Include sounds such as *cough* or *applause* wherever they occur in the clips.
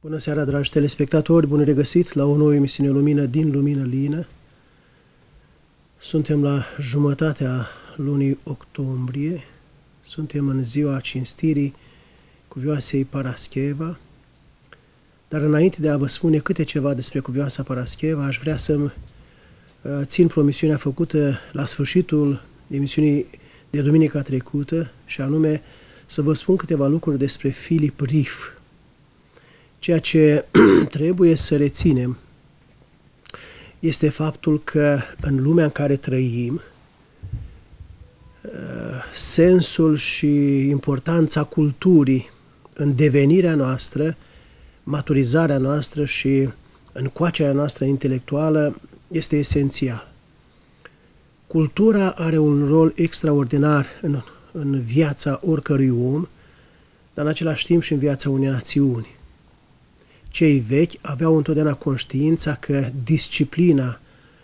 Bună seara, dragi telespectatori! Bun regăsit la o nouă emisiune Lumină din Lumină Lină. Suntem la jumătatea lunii octombrie, suntem în ziua cinstirii cuvioasei Parascheva, dar înainte de a vă spune câte ceva despre cuvioasa Parascheva, aș vrea să uh, țin promisiunea făcută la sfârșitul emisiunii de duminica trecută, și anume să vă spun câteva lucruri despre Filip Rif. Ceea ce *clears throat* trebuie să reținem este faptul că în lumea în care trăim, uh, sensul și importanța culturii în devenirea noastră, maturizarea noastră și în coacerea noastră intelectuală este esențial. Cultura are un rol extraordinar în, în viața oricărui om, dar în același timp și în viața unei națiuni. Cei vechi aveau întotdeauna conștiința că disciplina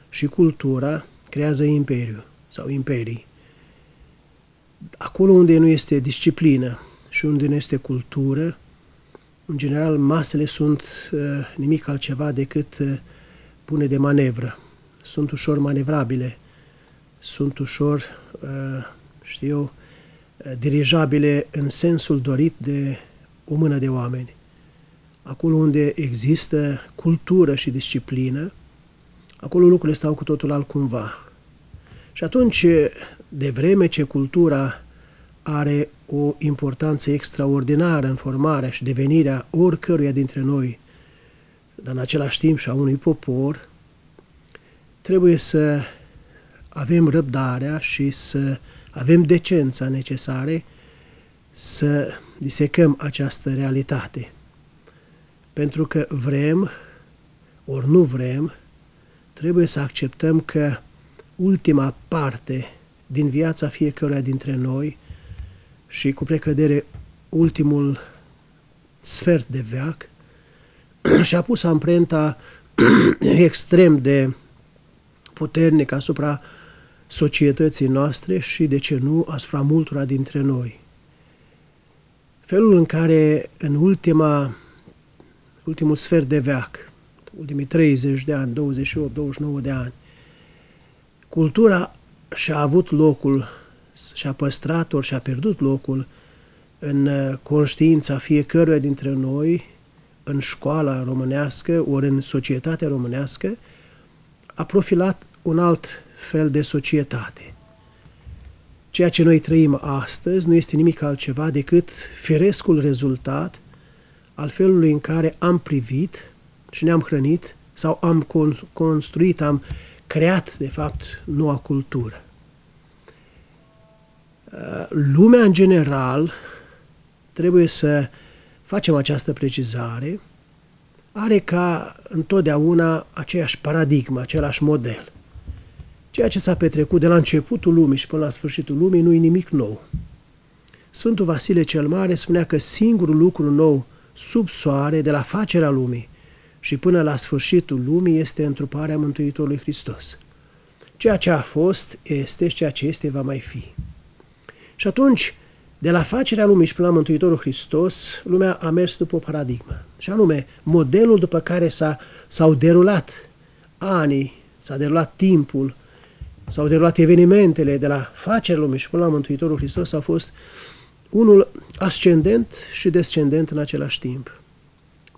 și cultura creează imperiu sau imperii. Acolo unde nu este disciplină și unde nu este cultură, în general masele sunt uh, nimic altceva decât uh, pune de manevră. Sunt ușor manevrabile, sunt ușor, uh, știu eu, uh, dirijabile în sensul dorit de o mână de oameni acolo unde există cultură și disciplină, acolo lucrurile stau cu totul altcumva. Și atunci, de vreme ce cultura are o importanță extraordinară în formarea și devenirea oricăruia dintre noi, dar în același timp și a unui popor, trebuie să avem răbdarea și să avem decența necesare să disecăm această realitate. Pentru că vrem, ori nu vrem, trebuie să acceptăm că ultima parte din viața fiecăruia dintre noi și cu precădere ultimul sfert de veac *clears throat* și-a pus amprenta *clears throat* extrem de puternică asupra societății noastre și, de ce nu, asupra multora dintre noi. Felul în care în ultima ultimul sfert de veac, ultimii 30 de ani, 28-29 de ani, cultura și-a avut locul, și-a păstrat ori și-a pierdut locul în uh, conștiința fiecăruia dintre noi, în școala românească, ori în societatea românească, a profilat un alt fel de societate. Ceea ce noi trăim astăzi nu este nimic altceva decât firescul rezultat al felului în care am privit și ne-am hrănit sau am construit, am creat, de fapt, noua cultură. Uh, lumea, în general, trebuie să facem această precizare, are ca întotdeauna aceeași paradigmă, același model. Ceea ce s-a petrecut de la începutul lumii și până la sfârșitul lumii nu e nimic nou. Sfântul Vasile cel Mare spunea că singurul lucru nou sub soare de la facerea lumii și până la sfârșitul lumii este întruparea Mântuitorului Hristos. Ceea ce a fost, este și ceea ce este, va mai fi. Și atunci, de la facerea lumii și până la Mântuitorul Hristos, lumea a mers după o paradigmă. Și anume, modelul după care s-a, s-au derulat anii, s-a derulat timpul, s-au derulat evenimentele de la facerea lumii și până la Mântuitorul Hristos a fost unul ascendent și descendent în același timp.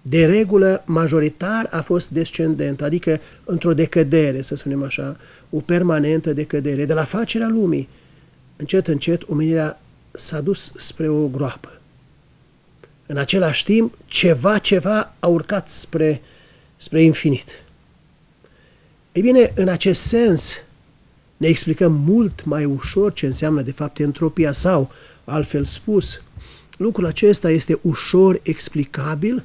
De regulă, majoritar a fost descendent, adică într-o decădere, să spunem așa, o permanentă decădere. De la facerea lumii, încet, încet, omenirea s-a dus spre o groapă. În același timp, ceva, ceva a urcat spre, spre infinit. Ei bine, în acest sens, ne explicăm mult mai ușor ce înseamnă de fapt entropia sau Altfel spus, lucrul acesta este ușor explicabil,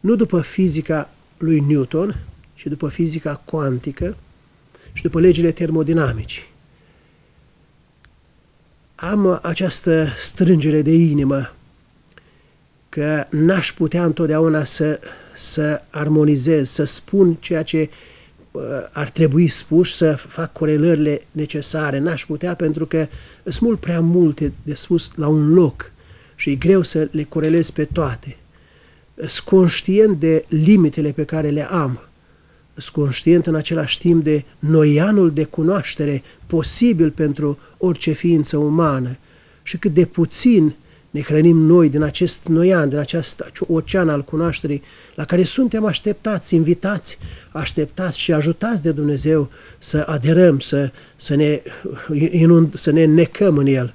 nu după fizica lui Newton și după fizica cuantică și după legile termodinamici. Am această strângere de inimă că n-aș putea întotdeauna să să armonizez, să spun ceea ce uh, ar trebui spus, să fac corelările necesare. N-aș putea pentru că sunt mult prea multe de spus la un loc și e greu să le corelez pe toate. Sunt conștient de limitele pe care le am. Sunt conștient în același timp de noianul de cunoaștere posibil pentru orice ființă umană și cât de puțin ne hrănim noi din acest noian, din acest ocean al cunoașterii la care suntem așteptați, invitați, așteptați și ajutați de Dumnezeu să aderăm, să, să, ne, inund, să ne necăm în el.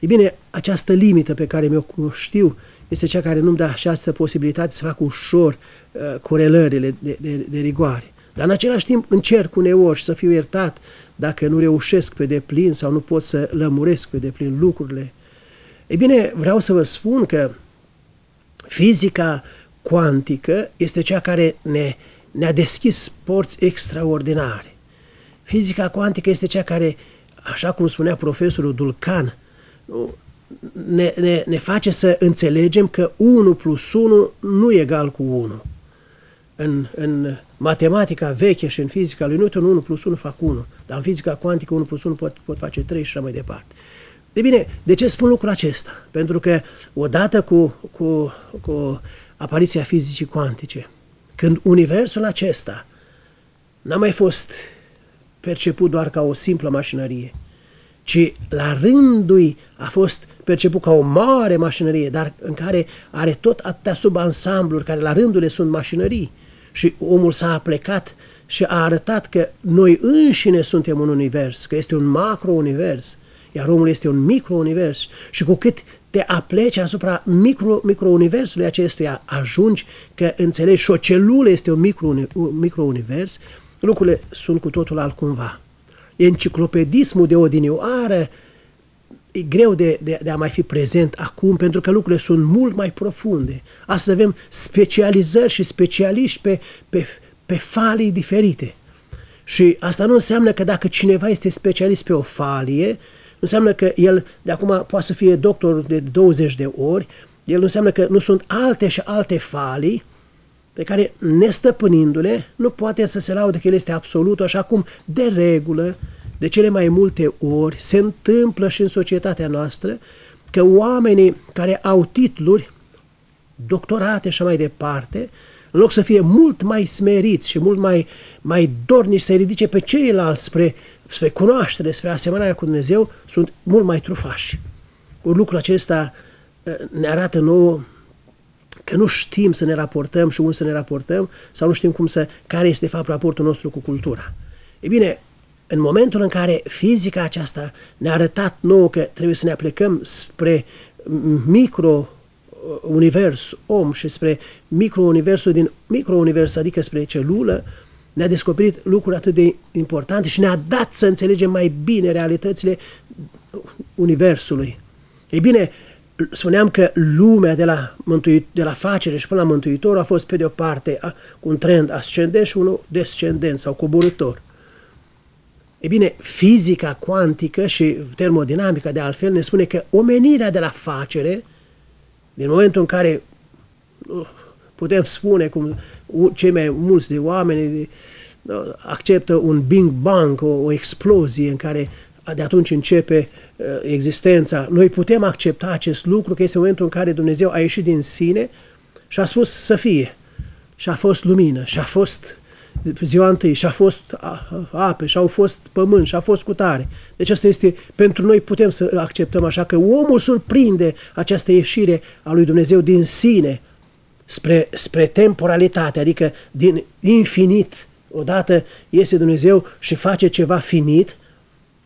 E bine, această limită pe care mi-o știu este cea care nu-mi dă această posibilitate să fac ușor uh, corelările de, de, de rigoare. Dar în același timp încerc uneori să fiu iertat dacă nu reușesc pe deplin sau nu pot să lămuresc pe deplin lucrurile. Ei bine, vreau să vă spun că fizica cuantică este cea care ne, ne-a deschis porți extraordinare. Fizica cuantică este cea care, așa cum spunea profesorul Dulcan, ne, ne, ne face să înțelegem că 1 plus 1 nu e egal cu 1. În, în matematica veche și în fizica lui Newton 1 plus 1 fac 1, dar în fizica cuantică 1 plus 1 pot, pot face 3 și așa mai departe. De bine, de ce spun lucrul acesta? Pentru că odată cu, cu, cu apariția fizicii cuantice, când universul acesta n-a mai fost perceput doar ca o simplă mașinărie, ci la rândul a fost perceput ca o mare mașinărie, dar în care are tot atâtea subansambluri care la rândul sunt mașinării. Și omul s-a plecat și a arătat că noi înșine suntem un univers, că este un macro-univers, iar omul este un micro-univers. Și cu cât te apleci asupra micro, micro-universului acestuia, ajungi că înțelegi și o celulă este un micro, micro-univers, lucrurile sunt cu totul altcumva. Enciclopedismul de odinioară e greu de, de, de a mai fi prezent acum, pentru că lucrurile sunt mult mai profunde. Astăzi avem specializări și specialiști pe, pe, pe falii diferite. Și asta nu înseamnă că dacă cineva este specialist pe o falie, înseamnă că el de acum poate să fie doctor de 20 de ori, el nu înseamnă că nu sunt alte și alte falii pe care, nestăpânindu-le, nu poate să se laude că el este absolut, așa cum, de regulă, de cele mai multe ori, se întâmplă și în societatea noastră că oamenii care au titluri, doctorate și mai departe, în loc să fie mult mai smeriți și mult mai, mai dornici să ridice pe ceilalți spre, spre cunoaștere, spre asemănarea cu Dumnezeu, sunt mult mai trufași. Un lucru acesta eh, ne arată nouă că nu știm să ne raportăm și unde să ne raportăm sau nu știm cum să, care este de fapt raportul nostru cu cultura. E bine, în momentul în care fizica aceasta ne-a arătat nouă că trebuie să ne aplicăm spre micro univers om și spre micro-universul din micro-univers, adică spre celulă, ne-a descoperit lucruri atât de importante și ne-a dat să înțelegem mai bine realitățile universului. Ei bine, spuneam că lumea de la, mântuit, de la facere și până la Mântuitor a fost pe de o parte a, cu un trend ascendent și unul descendent sau coborător. E bine, fizica cuantică și termodinamica de altfel ne spune că omenirea de la facere, din momentul în care putem spune cum cei mai mulți de oameni acceptă un Big Bang, o, o explozie în care de atunci începe uh, existența. Noi putem accepta acest lucru, că este momentul în care Dumnezeu a ieșit din sine și a spus să fie. Și a fost lumină, și a fost ziua întâi, și a fost ape, și au fost pământ, și a fost cutare. Deci asta este, pentru noi putem să acceptăm așa că omul surprinde această ieșire a lui Dumnezeu din sine spre, spre temporalitate, adică din infinit. Odată iese Dumnezeu și face ceva finit,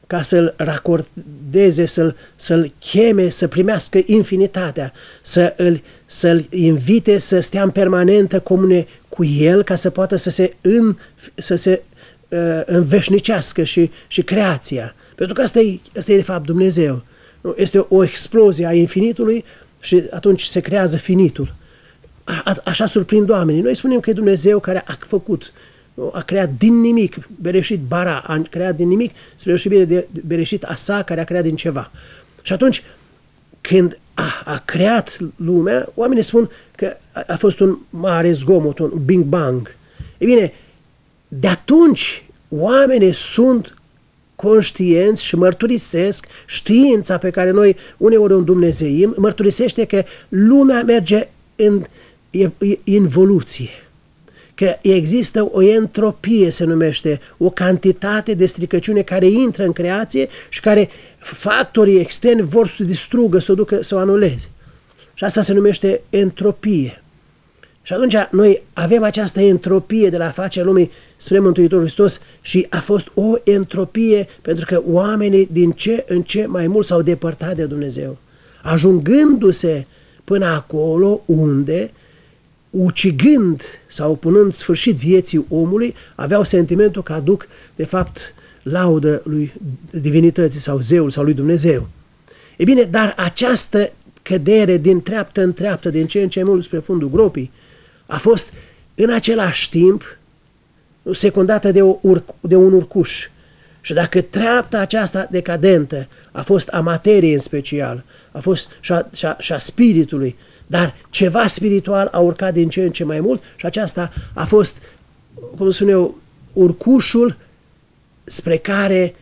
ca să-l racordeze, să-l, să-l cheme, să primească infinitatea, să îl, să-l invite să stea în permanentă comune cu el, ca să poată să se, în, să se uh, înveșnicească și, și creația. Pentru că asta e, asta e de fapt Dumnezeu. Este o, o explozie a infinitului și atunci se creează finitul. A, a, așa surprind oamenii. Noi spunem că e Dumnezeu care a făcut a creat din nimic, Bereșit bara, a creat din nimic, spre deosebire de Bereșit Asa, care a creat din ceva. Și atunci, când a, a creat lumea, oamenii spun că a, a fost un mare zgomot, un bing bang. E bine, de atunci oamenii sunt conștienți și mărturisesc știința pe care noi uneori o îndumnezeim, mărturisește că lumea merge în involuție, că există o entropie, se numește, o cantitate de stricăciune care intră în creație și care factorii externi vor să distrugă, să o ducă, să o anuleze. Și asta se numește entropie. Și atunci noi avem această entropie de la face lumii spre Mântuitorul Hristos și a fost o entropie pentru că oamenii din ce în ce mai mult s-au depărtat de Dumnezeu, ajungându-se până acolo unde, ucigând sau punând sfârșit vieții omului, aveau sentimentul că aduc, de fapt, laudă lui divinității sau zeul sau lui Dumnezeu. E bine, dar această cădere din treaptă în treaptă, din ce în ce mai mult spre fundul gropii, a fost în același timp secundată de, o ur, de un urcuș. Și dacă treapta aceasta decadentă a fost a materiei în special, a fost și a, și a, și a spiritului, dar ceva spiritual a urcat din ce în ce mai mult și aceasta a fost, cum spun eu, urcușul spre care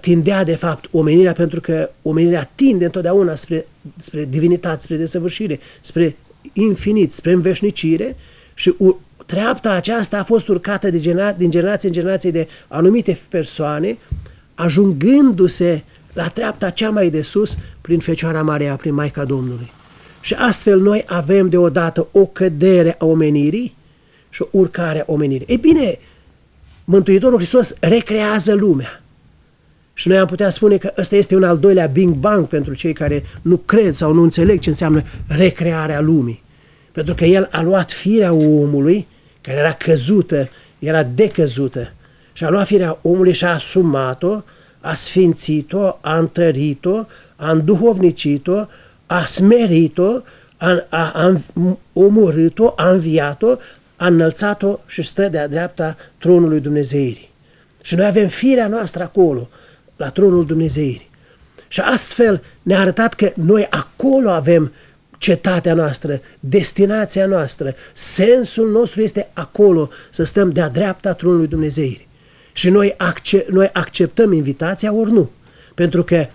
tindea de fapt omenirea, pentru că omenirea tinde întotdeauna spre, spre divinitate, spre desăvârșire, spre infinit, spre înveșnicire și treapta aceasta a fost urcată de genera- din generație în generație de anumite persoane, ajungându-se la treapta cea mai de sus prin Fecioara Maria, prin Maica Domnului. Și astfel noi avem deodată o cădere a omenirii și o urcare a omenirii. Ei bine, Mântuitorul Hristos recrează lumea. Și noi am putea spune că ăsta este un al doilea Bing Bang pentru cei care nu cred sau nu înțeleg ce înseamnă recrearea lumii. Pentru că el a luat firea omului, care era căzută, era decăzută, și a luat firea omului și a asumat-o, a sfințit-o, a întărit-o, a înduhovnicit-o, a smerit-o, a, a, a omorât-o, a înviat-o, a înălțat-o și stă de-a dreapta tronului Dumnezeirii. Și noi avem firea noastră acolo, la tronul Dumnezeirii. Și astfel ne-a arătat că noi acolo avem cetatea noastră, destinația noastră, sensul nostru este acolo, să stăm de-a dreapta tronului Dumnezeirii. Și noi, acce- noi acceptăm invitația ori nu. Pentru că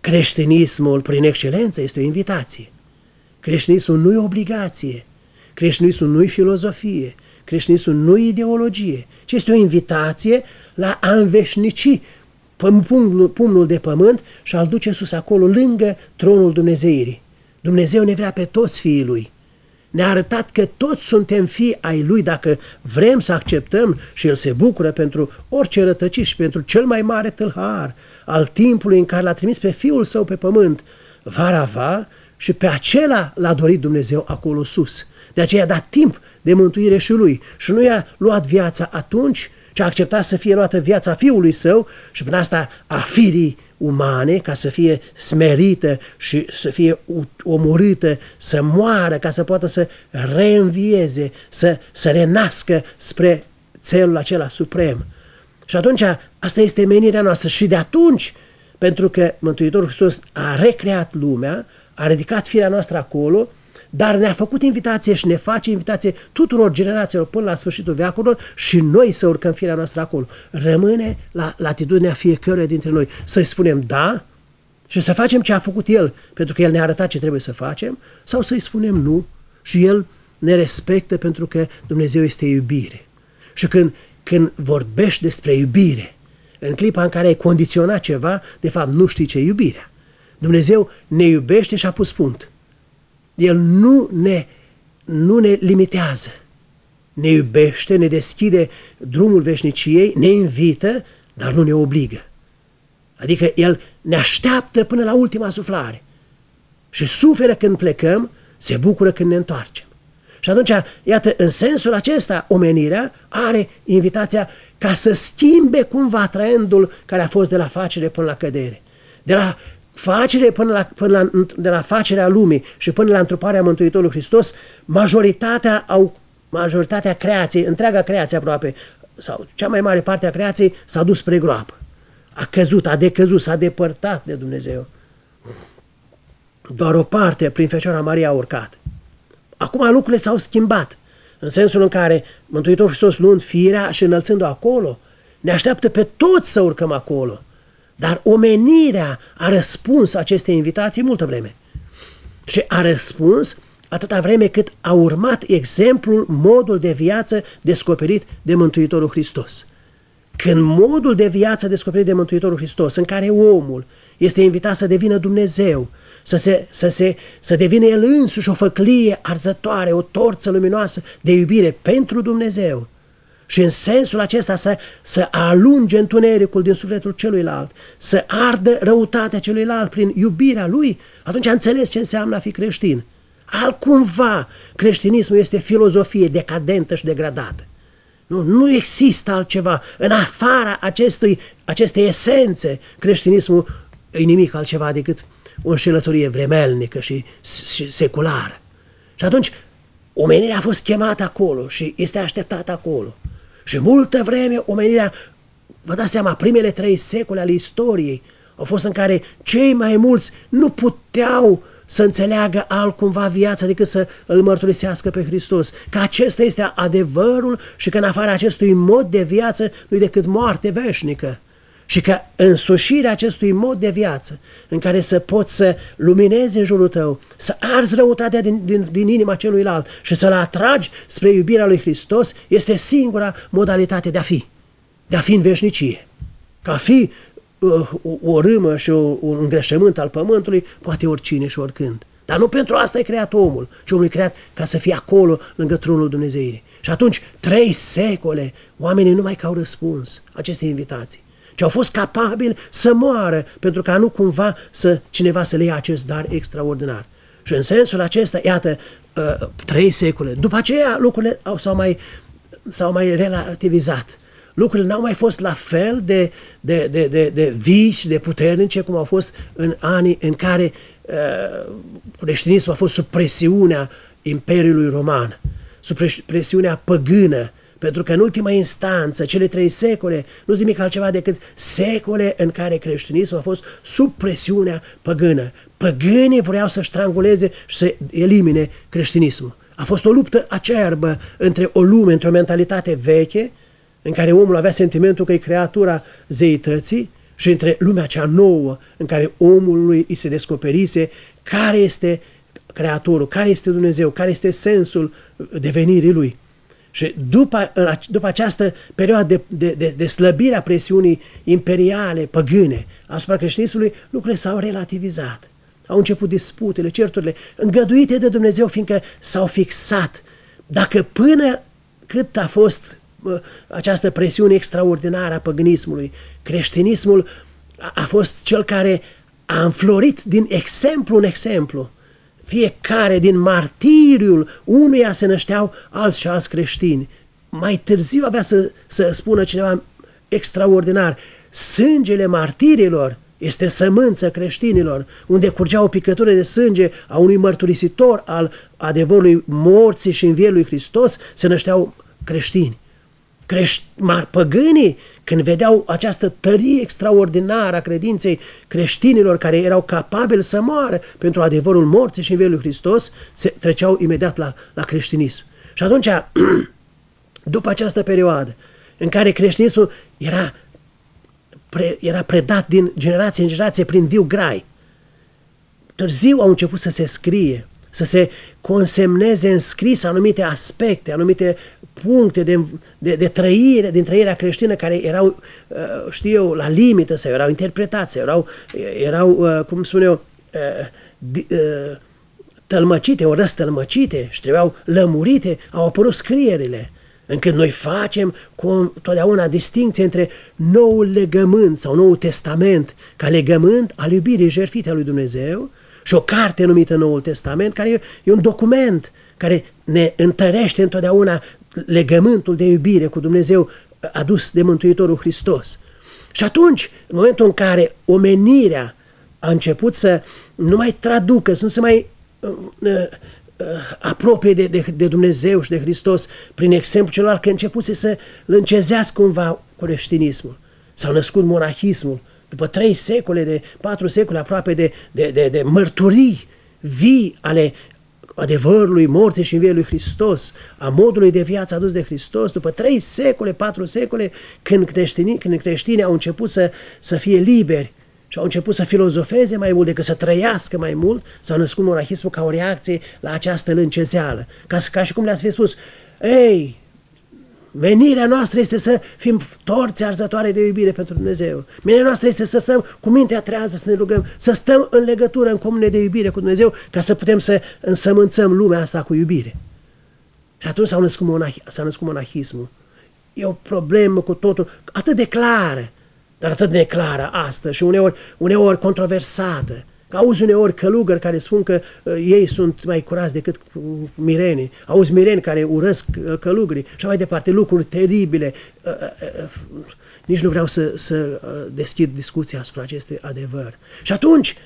creștinismul, prin excelență, este o invitație. Creștinismul nu e obligație. Creștinismul nu e filozofie. Creștinismul nu e ideologie, ci este o invitație la a înveșnici pumnul, pumnul de pământ și a-l duce sus acolo, lângă tronul Dumnezeirii. Dumnezeu ne vrea pe toți fiii Lui. Ne-a arătat că toți suntem fii ai Lui dacă vrem să acceptăm și El se bucură pentru orice rătăcit și pentru cel mai mare tâlhar al timpului în care l-a trimis pe Fiul Său pe pământ. Va și pe acela l-a dorit Dumnezeu acolo sus. De aceea a dat timp de mântuire și lui. Și nu i-a luat viața atunci, ci a acceptat să fie luată viața fiului său și prin asta a firii umane, ca să fie smerită și să fie omorâtă, să moară, ca să poată să reînvieze, să, să renască spre țelul acela suprem. Și atunci, asta este menirea noastră. Și de atunci, pentru că Mântuitorul Hristos a recreat lumea, a ridicat firea noastră acolo, dar ne-a făcut invitație și ne face invitație tuturor generațiilor până la sfârșitul veacurilor și noi să urcăm firea noastră acolo. Rămâne la latitudinea fiecăruia dintre noi să-i spunem da și să facem ce a făcut El, pentru că El ne-a arătat ce trebuie să facem, sau să-i spunem nu și El ne respectă pentru că Dumnezeu este iubire. Și când, când vorbești despre iubire, în clipa în care ai condiționat ceva, de fapt nu știi ce e iubirea. Dumnezeu ne iubește și a pus punct. El nu ne, nu ne limitează. Ne iubește, ne deschide drumul veșniciei, ne invită, dar nu ne obligă. Adică El ne așteaptă până la ultima suflare. Și suferă când plecăm, se bucură când ne întoarcem. Și atunci, iată, în sensul acesta, omenirea are invitația ca să schimbe cumva trendul care a fost de la facere până la cădere. De la facere până la, până la, de la facerea lumii și până la întruparea Mântuitorului Hristos, majoritatea, au, majoritatea creației, întreaga creație aproape, sau cea mai mare parte a creației s-a dus spre groapă. A căzut, a decăzut, s-a depărtat de Dumnezeu. doar o parte prin Fecioara Maria a urcat. Acum lucrurile s-au schimbat, în sensul în care Mântuitorul Hristos luând firea și înălțându-o acolo, ne așteaptă pe toți să urcăm acolo. Dar omenirea a răspuns acestei invitații multă vreme. Și a răspuns atâta vreme cât a urmat exemplul, modul de viață descoperit de Mântuitorul Hristos. Când modul de viață descoperit de Mântuitorul Hristos, în care omul este invitat să devină Dumnezeu, să, se, să, se, să devină el însuși o făclie arzătoare, o torță luminoasă de iubire pentru Dumnezeu, și în sensul acesta să, să alunge întunericul din sufletul celuilalt, să ardă răutatea celuilalt prin iubirea lui, atunci a înțeles ce înseamnă a fi creștin. Altcumva, creștinismul este filozofie decadentă și degradată. Nu, nu există altceva. În afara acestui, acestei esențe, creștinismul e nimic altceva decât o înșelătorie vremelnică și, și seculară. Și atunci, omenirea a fost chemată acolo și este așteptată acolo. Și multă vreme omenirea, vă dați seama, primele trei secole ale istoriei au fost în care cei mai mulți nu puteau să înțeleagă altcumva viața decât să îl mărturisească pe Hristos. Că acesta este adevărul și că în afara acestui mod de viață nu decât moarte veșnică. Și că însușirea acestui mod de viață în care să poți să luminezi în jurul tău, să arzi răutatea din, din, din inima celuilalt și să-l atragi spre iubirea lui Hristos este singura modalitate de a fi, de a fi în veșnicie. Ca fi uh, o, o râmă și o, un îngreșământ al pământului, poate oricine și oricând. Dar nu pentru asta e creat omul, ci omul e creat ca să fie acolo, lângă tronul Dumnezeirii. Și atunci, trei secole, oamenii nu mai au răspuns aceste invitații ci au fost capabili să moară pentru ca nu cumva să cineva să le ia acest dar extraordinar. Și în sensul acesta, iată, uh, trei secole. După aceea lucrurile au, s-au, mai, s-au mai relativizat. Lucrurile n-au mai fost la fel de, de, de, de, de vii și de puternice cum au fost în anii în care uh, creștinismul a fost sub presiunea Imperiului Roman, sub presiunea păgână, pentru că în ultima instanță, cele trei secole, nu sunt nimic altceva decât secole în care creștinismul a fost sub presiunea păgână. Păgânii vreau să stranguleze și să elimine creștinismul. A fost o luptă acerbă între o lume, într-o mentalitate veche, în care omul avea sentimentul că e creatura zeității, și între lumea cea nouă, în care omului îi se descoperise care este Creatorul, care este Dumnezeu, care este sensul devenirii lui. Și după, după această perioadă de, de, de, de slăbire a presiunii imperiale, păgâne, asupra creștinismului, lucrurile s-au relativizat. Au început disputele, certurile, îngăduite de Dumnezeu, fiindcă s-au fixat. Dacă până cât a fost această presiune extraordinară a păgânismului, creștinismul a, a fost cel care a înflorit din exemplu în exemplu fiecare din martiriul unuia se nășteau alți și alți creștini. Mai târziu avea să, să spună cineva extraordinar, sângele martirilor este sămânță creștinilor, unde curgea o picătură de sânge a unui mărturisitor al adevărului morții și învierului Hristos, se nășteau creștini. Crești, păgânii, când vedeau această tărie extraordinară a credinței creștinilor care erau capabili să moară pentru adevărul morții și învierii lui Hristos, se treceau imediat la, la creștinism. Și atunci, *clears throat* după această perioadă în care creștinismul era, pre, era predat din generație în generație prin viu grai, târziu au început să se scrie să se consemneze în scris anumite aspecte, anumite puncte de, de, de trăire, din trăirea creștină care erau, uh, știu eu, la limită sau erau interpretate, erau, erau uh, cum spun eu, uh, tălmăcite, ori răstălmăcite și trebuiau lămurite, au apărut scrierile. Încât noi facem cu totdeauna distinție între noul legământ sau noul testament ca legământ al iubirii jertfite a lui Dumnezeu și o carte numită Noul Testament, care e, e un document care ne întărește întotdeauna legământul de iubire cu Dumnezeu adus de Mântuitorul Hristos. Și atunci, în momentul în care omenirea a început să nu mai traducă, să nu se mai uh, uh, apropie de, de, de Dumnezeu și de Hristos prin exemplu celălalt, că începuse să lâncezească cumva creștinismul. S-au născut monahismul, după trei secole, de patru secole aproape de, de, de, de mărturii vii ale adevărului morții și învierii lui Hristos, a modului de viață adus de Hristos, după trei secole, patru secole, când creștinii, când creștinii au început să, să fie liberi și au început să filozofeze mai mult decât să trăiască mai mult, s-au născut monahismul ca o reacție la această lâncezeală. Ca, ca și cum le-ați fi spus, ei, Menirea noastră este să fim torți arzătoare de iubire pentru Dumnezeu. Menirea noastră este să stăm cu mintea trează, să ne rugăm, să stăm în legătură, în comune de iubire cu Dumnezeu, ca să putem să însămânțăm lumea asta cu iubire. Și atunci s-a născut, monah, s-a născut monahismul. E o problemă cu totul atât de clară, dar atât de neclară astăzi și uneori, uneori controversată. Auzi uneori călugări care spun că uh, ei sunt mai curați decât mirenii. Auzi mireni care urăsc uh, călugării și mai departe, lucruri teribile. Uh, uh, uh, nici nu vreau să, să uh, deschid discuția asupra acestui adevăr. Și atunci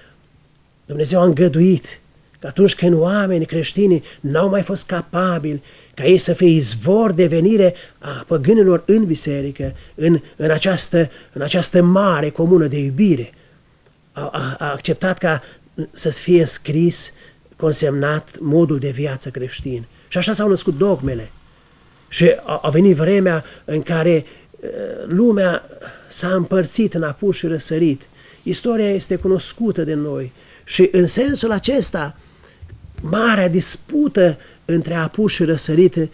Dumnezeu a îngăduit că atunci când oamenii creștini n-au mai fost capabili ca ei să fie izvor de venire a păgânilor în biserică, în, în, această, în această mare comună de iubire, a, a, a acceptat ca să fie scris, consemnat modul de viață creștin. Și așa s-au născut dogmele. Și a, a venit vremea în care uh, lumea s-a împărțit în apus și răsărit. Istoria este cunoscută de noi și în sensul acesta, marea dispută între apus și răsărit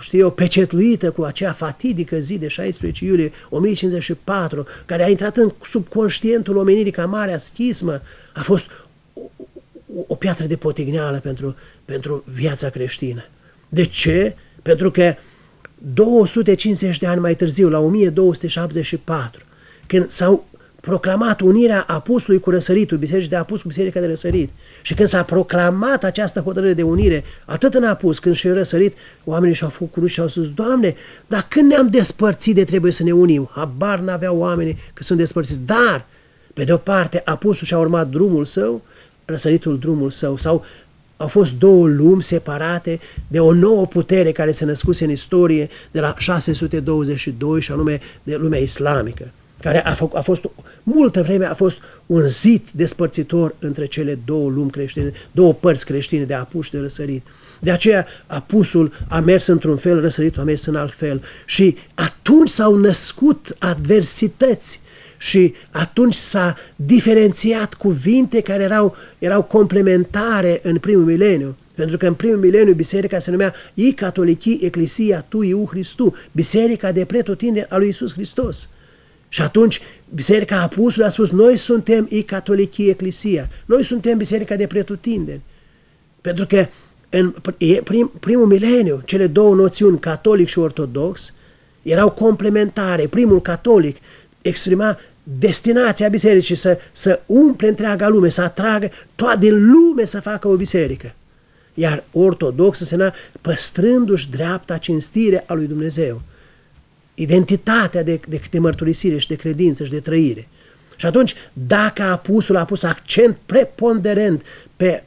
știu eu, pecetluită cu acea fatidică zi de 16 iulie 1054, care a intrat în subconștientul omenirii ca marea schismă, a fost o, o, o piatră de potigneală pentru, pentru viața creștină. De ce? Pentru că 250 de ani mai târziu, la 1274, când s-au proclamat unirea apusului cu răsăritul, biserici de apus cu biserica de răsărit. Și când s-a proclamat această hotărâre de unire, atât în apus cât și în răsărit, oamenii și-au făcut și au spus, Doamne, dar când ne-am despărțit de trebuie să ne unim? Habar n-aveau oamenii că sunt despărțiți. Dar, pe de o parte, apusul și-a urmat drumul său, răsăritul drumul său, sau au fost două lumi separate de o nouă putere care se născuse în istorie de la 622 și anume de lumea islamică care a, fă, a fost multă vreme a fost un zid despărțitor între cele două lumi creștine, două părți creștine de apus și de răsărit. De aceea apusul a mers într-un fel, răsăritul a mers în alt fel. Și atunci s-au născut adversități și atunci s-a diferențiat cuvinte care erau, erau complementare în primul mileniu. Pentru că în primul mileniu biserica se numea I Catolichii Ecclesia Tui Christu, biserica de pretutinde a lui Isus Hristos. Și atunci Biserica Apostolului a spus, noi suntem i catolichii eclesia, noi suntem biserica de pretutindeni. Pentru că în prim, primul mileniu, cele două noțiuni, catolic și ortodox, erau complementare. Primul catolic exprima destinația bisericii să, să umple întreaga lume, să atragă toată din lume să facă o biserică. Iar ortodox însemna păstrându-și dreapta cinstire a lui Dumnezeu identitatea de, de, de mărturisire și de credință și de trăire. Și atunci, dacă apusul a pus accent preponderent pe,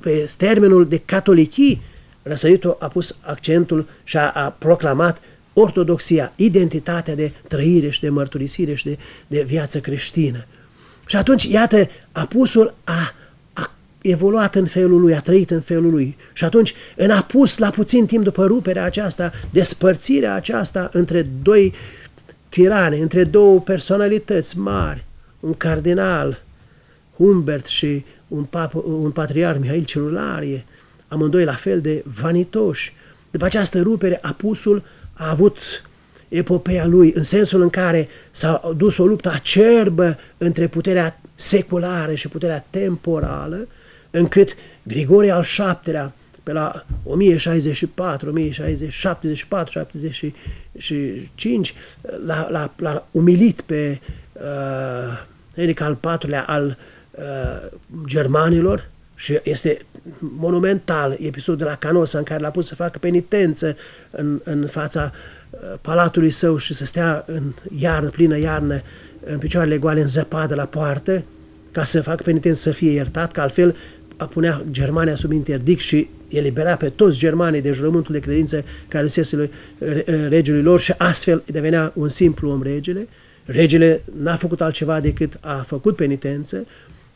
pe termenul de catolichii, răsăritul a pus accentul și a, a proclamat ortodoxia, identitatea de trăire și de mărturisire și de, de viață creștină. Și atunci, iată, apusul a evoluat în felul lui, a trăit în felul lui. Și atunci, în a pus la puțin timp după ruperea aceasta, despărțirea aceasta între doi tirane, între două personalități mari, un cardinal, Humbert și un, pap, un patriar, Mihail Celularie, amândoi la fel de vanitoși. După această rupere, apusul a avut epopeea lui, în sensul în care s-a dus o luptă acerbă între puterea seculară și puterea temporală, încât Grigorie al VII-lea, pe la 1064, 1074, 75, l-a, l-a, l-a umilit pe uh, Eric al IV-lea al uh, germanilor și este monumental episodul de la Canosa în care l-a pus să facă penitență în, în fața uh, palatului său și să stea în iarnă, plină iarnă, în picioarele goale în zăpadă la poartă, ca să facă penitență să fie iertat, că altfel a punea Germania sub interdict și elibera pe toți germanii de jurământul de credință care însesele regelui lor și astfel devenea un simplu om regele. Regele n-a făcut altceva decât a făcut penitență,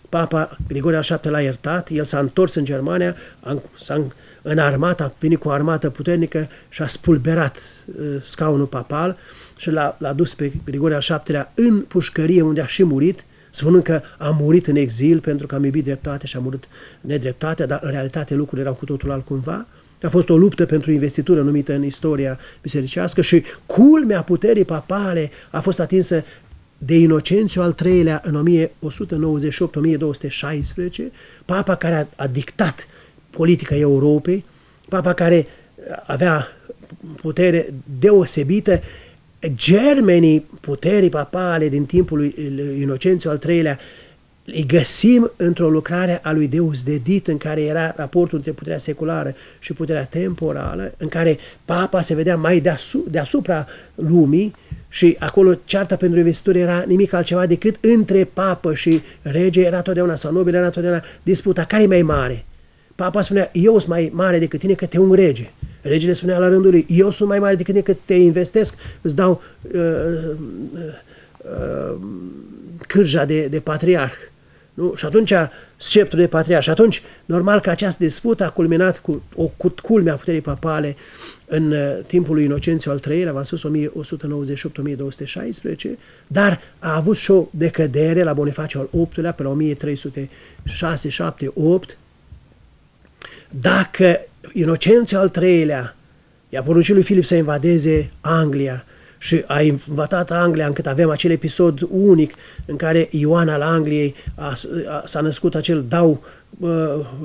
Papa Grigore al VII l-a iertat, el s-a întors în Germania, a, s-a înarmat, a venit cu o armată puternică și a spulberat uh, scaunul papal și l-a, l-a dus pe Grigore al VII-lea în pușcărie unde a și murit, spunând că a murit în exil pentru că a iubit dreptate și a murit nedreptate, dar în realitate lucrurile erau cu totul altcumva. A fost o luptă pentru investitură numită în istoria bisericească și culmea puterii papale a fost atinsă de Inocențiu al III-lea în 1198-1216, papa care a, a dictat politica Europei, papa care avea putere deosebită, germenii puterii papale din timpul lui Inocențiu al III-lea îi găsim într-o lucrare a lui Deus Dedit, în care era raportul între puterea seculară și puterea temporală, în care papa se vedea mai deasupra, deasupra lumii și acolo cearta pentru investituri era nimic altceva decât între papă și rege era totdeauna, sau nobil era totdeauna disputa, care e mai mare? Papa spunea, eu sunt mai mare decât tine că te un rege. Regele spunea la rândul lui, eu sunt mai mare decât tine că te investesc, îți dau uh, uh, uh, cârja de, de patriarh. Nu? Și atunci sceptrul de patriarh. Și atunci, normal că această dispută a culminat cu o cu culmea puterii papale în uh, timpul lui Inocențiu al III-lea, v-am spus 1198-1216, dar a avut și o decădere la Bonifaciu al VIII-lea, pe la 1306, 7, 8. Dacă Inocențiu al III-lea i-a poruncit lui Filip să invadeze Anglia și a invadat Anglia încât avem acel episod unic în care Ioan al Angliei a, a, s-a născut acel dau uh,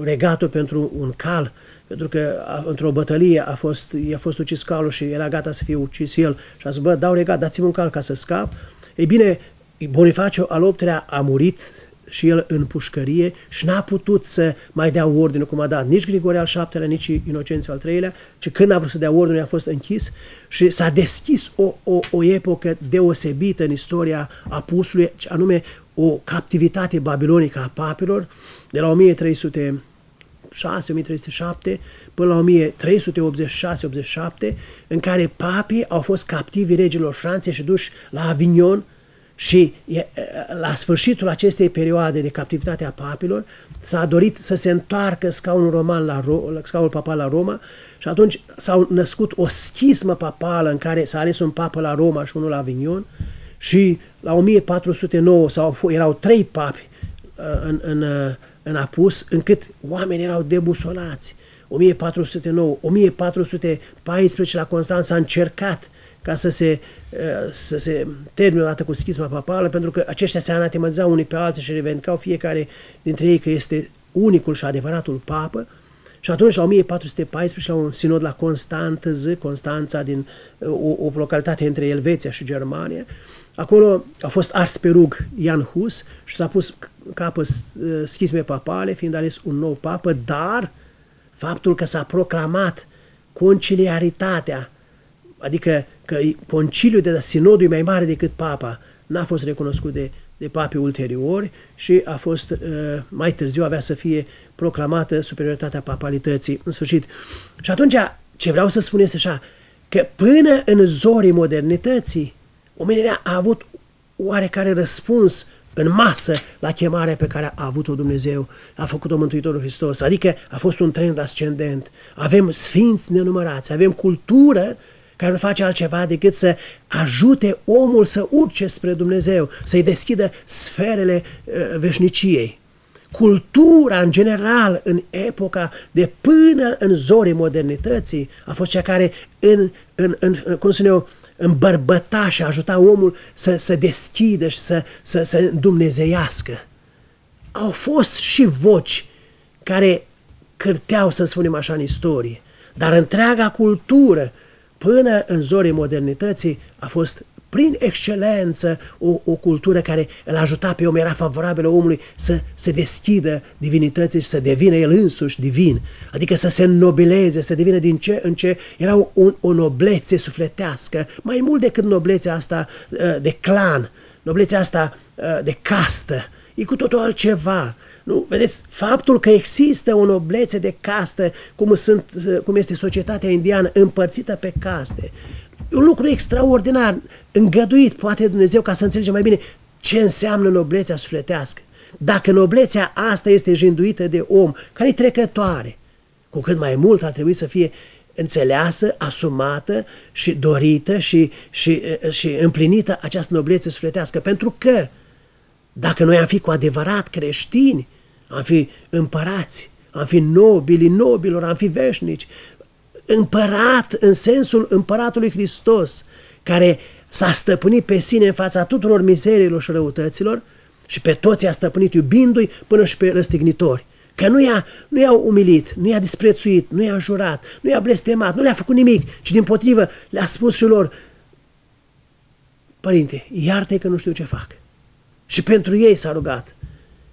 regatul pentru un cal, pentru că a, într-o bătălie a fost, i-a fost ucis calul și era gata să fie ucis el și a zis, bă, dau regat, dați-mi un cal ca să scap. Ei bine, Bonifacio al VIII-lea a murit și el în pușcărie și n-a putut să mai dea ordine cum a dat nici Grigore al VII-lea, nici Inocențiu al III-lea, ci când a vrut să dea ordine a fost închis și s-a deschis o, o, o epocă deosebită în istoria apusului, anume o captivitate babilonică a papilor de la 1300 1307 până la 1386-87, în care papii au fost captivi regilor Franței și duși la Avignon, și la sfârșitul acestei perioade de captivitate a papilor s-a dorit să se întoarcă scaunul roman la Ro- scaunul papal la Roma și atunci s-au născut o schismă papală în care s-a ales un papă la Roma și unul la Avignon și la 1409 sau erau trei papi uh, în, în, uh, în apus încât oamenii erau debusolați. 1409, 1414 la Constanța a încercat ca să se, uh, să se termine odată cu schisma papală, pentru că aceștia se anatemizau unii pe alții și revendicau fiecare dintre ei că este unicul și adevăratul papă. Și atunci, la 1414, la un sinod la Constanță, Constanța din uh, o, o localitate între Elveția și Germania, acolo a fost ars pe rug Ian Hus și s-a pus capăt uh, schisme papale, fiind ales un nou papă, dar faptul că s-a proclamat conciliaritatea adică că conciliul de la sinodul e mai mare decât papa, n-a fost recunoscut de, de papi ulteriori și a fost, uh, mai târziu avea să fie proclamată superioritatea papalității în sfârșit. Și atunci, ce vreau să spun este așa, că până în zorii modernității, omenirea a avut oarecare răspuns în masă la chemarea pe care a avut-o Dumnezeu, a făcut-o Mântuitorul Hristos. Adică a fost un trend ascendent. Avem sfinți nenumărați, avem cultură care nu face altceva decât să ajute omul să urce spre Dumnezeu, să-i deschidă sferele uh, veșniciei. Cultura, în general, în epoca de până în zorii modernității, a fost cea care în, în, în, cum să eu, îmbărbăta și ajuta omul să, să deschidă și să, să, să dumnezeiască. Au fost și voci care cârteau, să spunem așa, în istorie, dar întreaga cultură până în zorii modernității a fost prin excelență o, o cultură care îl ajuta pe om, era favorabilă omului să se deschidă divinității și să devină el însuși divin, adică să se înnobileze, să devină din ce în ce, era o, o noblețe sufletească, mai mult decât noblețea asta uh, de clan, noblețea asta uh, de castă, e cu totul altceva. Nu, vedeți, faptul că există o noblețe de castă, cum, sunt, cum este societatea indiană împărțită pe caste, e un lucru extraordinar, îngăduit, poate Dumnezeu, ca să înțelegem mai bine ce înseamnă noblețea sufletească. Dacă noblețea asta este jinduită de om, care e trecătoare, cu cât mai mult ar trebui să fie înțeleasă, asumată și dorită și, și, și împlinită această noblețe sufletească. Pentru că dacă noi am fi cu adevărat creștini, am fi împărați, am fi nobili nobilor, am fi veșnici, împărat în sensul împăratului Hristos, care s-a stăpânit pe sine în fața tuturor mizerilor și răutăților și pe toți a stăpânit iubindu-i până și pe răstignitori. Că nu i-a, nu i-a umilit, nu i-a disprețuit, nu i-a jurat, nu i-a blestemat, nu le-a făcut nimic, ci din potrivă le-a spus și lor, Părinte, iartă că nu știu ce fac. Și pentru ei s-a rugat.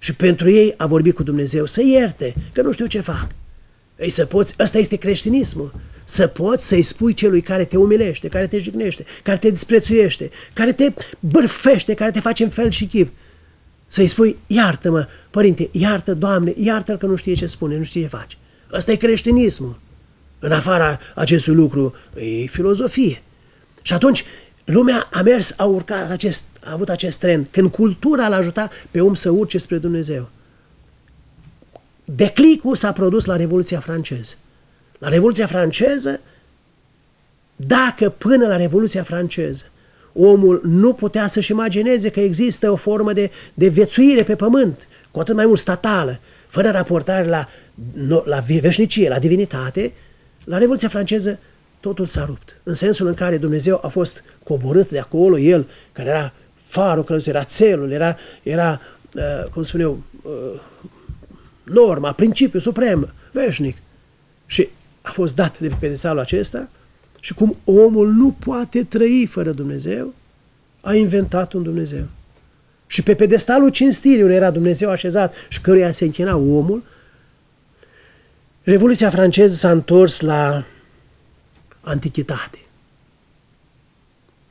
Și pentru ei a vorbit cu Dumnezeu să ierte, că nu știu ce fac. Ei să poți, ăsta este creștinismul, să poți să-i spui celui care te umilește, care te jignește, care te disprețuiește, care te bârfește, care te face în fel și chip. Să-i spui, iartă-mă, părinte, iartă, Doamne, iartă-l că nu știe ce spune, nu știe ce face. Ăsta e creștinismul. În afara acestui lucru e filozofie. Și atunci lumea a mers, a urcat acest, a avut acest trend, când cultura l-a ajutat pe om să urce spre Dumnezeu. Declicul s-a produs la Revoluția franceză. La Revoluția franceză, dacă până la Revoluția franceză omul nu putea să-și imagineze că există o formă de, de viețuire pe pământ, cu atât mai mult statală, fără raportare la, la veșnicie, la divinitate, la Revoluția franceză totul s-a rupt. În sensul în care Dumnezeu a fost coborât de acolo, El, care era farul călăuzit, era țelul, era, era uh, cum spun eu, uh, norma, principiul suprem, veșnic. Și a fost dat de pe pedestalul acesta și cum omul nu poate trăi fără Dumnezeu, a inventat un Dumnezeu. Și pe pedestalul cinstirii unde era Dumnezeu așezat și căruia se închina omul, Revoluția franceză s-a întors la antichitate.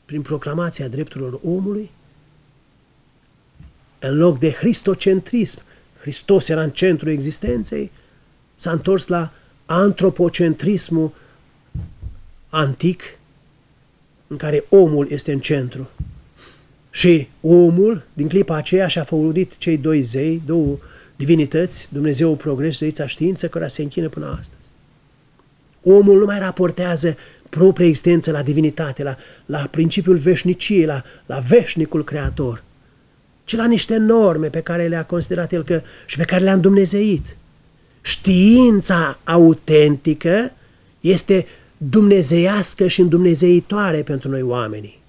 Prin proclamația drepturilor omului, în loc de cristocentrism, Hristos era în centrul existenței, s-a întors la antropocentrismul antic, în care omul este în centru. Și omul, din clipa aceea, și-a făurit cei doi zei, două divinități, Dumnezeu progres, zeița știință, care se închină până astăzi. Omul nu mai raportează propria existență la divinitate, la, la principiul veșniciei, la, la veșnicul creator, ci la niște norme pe care le-a considerat el că, și pe care le-a îndumnezeit. Știința autentică este dumnezeiască și îndumnezeitoare pentru noi oamenii.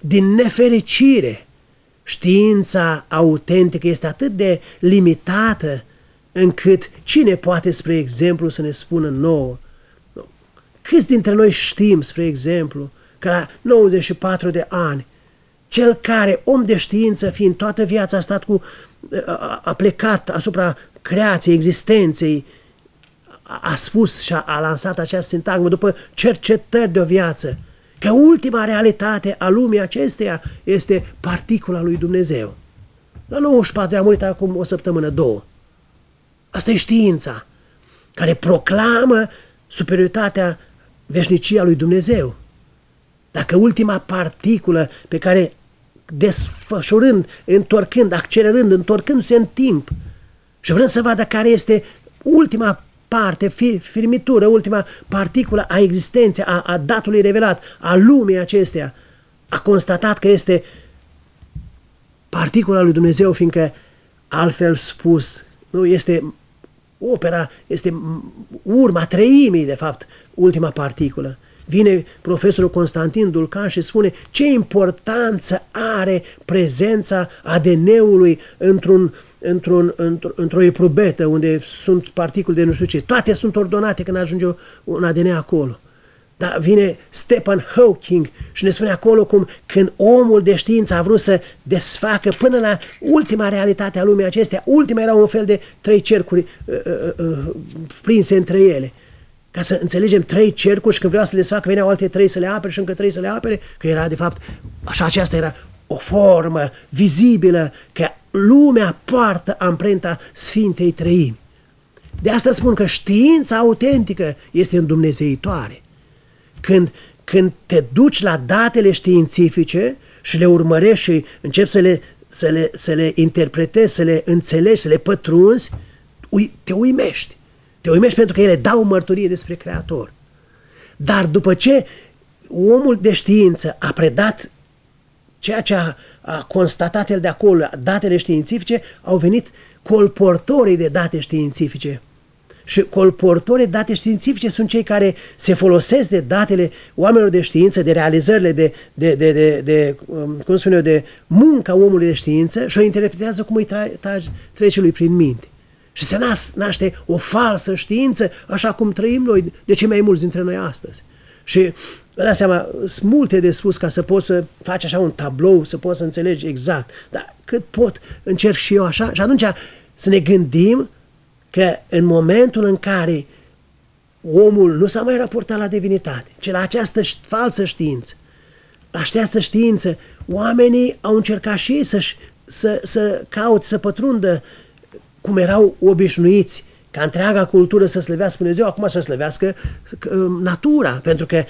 Din nefericire, știința autentică este atât de limitată încât cine poate, spre exemplu, să ne spună nouă? Câți dintre noi știm, spre exemplu, că la 94 de ani, cel care, om de știință fiind, toată viața a stat cu, a, a plecat asupra creației, existenței, a spus și a, a lansat această sintagmă după cercetări de o viață, că ultima realitate a lumii acesteia este particula lui Dumnezeu. La 94 a murit acum o săptămână, două. Asta e știința care proclamă superioritatea veșnicia lui Dumnezeu. Dacă ultima particulă pe care desfășurând, întorcând, accelerând, întorcându-se în timp și vrând să vadă care este ultima parte, firmitură, ultima particulă a existenței, a, a datului revelat, a lumii acesteia, a constatat că este particula lui Dumnezeu, fiindcă altfel spus, nu este opera, este urma treimii, de fapt, ultima particulă. Vine profesorul Constantin Dulcan și spune ce importanță are prezența ADN-ului într-un, într-un, într-o eprubetă unde sunt particule de nu știu ce. Toate sunt ordonate când ajunge un ADN acolo. Dar vine Stephen Hawking și ne spune acolo cum când omul de știință a vrut să desfacă până la ultima realitate a lumii acestea, ultima era un fel de trei cercuri uh, uh, uh, prinse între ele ca să înțelegem trei cercuri și când vreau să le desfac, veneau alte trei să le apere și încă trei să le apere, că era de fapt, așa aceasta era o formă vizibilă că lumea poartă amprenta Sfintei Trăimi. De asta spun că știința autentică este îndumnezeitoare. Când, când te duci la datele științifice și le urmărești și începi să le să le, să le interpretezi, să le înțelegi, să le pătrunzi, ui, te uimești. Te uimești pentru că ele dau mărturie despre Creator. Dar după ce omul de știință a predat ceea ce a, a constatat el de acolo, datele științifice, au venit colportorii de date științifice. Și colportorii de date științifice sunt cei care se folosesc de datele oamenilor de știință, de realizările, de, de, de, de, de um, cum spun eu, de munca omului de știință și o interpretează cum îi tra- trece lui prin minte. Și se naște o falsă știință, așa cum trăim noi, de ce mai mulți dintre noi astăzi. Și vă dați seama, sunt multe de spus ca să poți să faci așa un tablou, să poți să înțelegi exact. Dar cât pot, încerc și eu așa. Și atunci să ne gândim că în momentul în care omul nu s-a mai raportat la divinitate, ci la această falsă știință, la această știință, oamenii au încercat și ei să, să, să caute, să pătrundă cum erau obișnuiți ca întreaga cultură să slăvească Dumnezeu, acum să slăvească um, natura, pentru că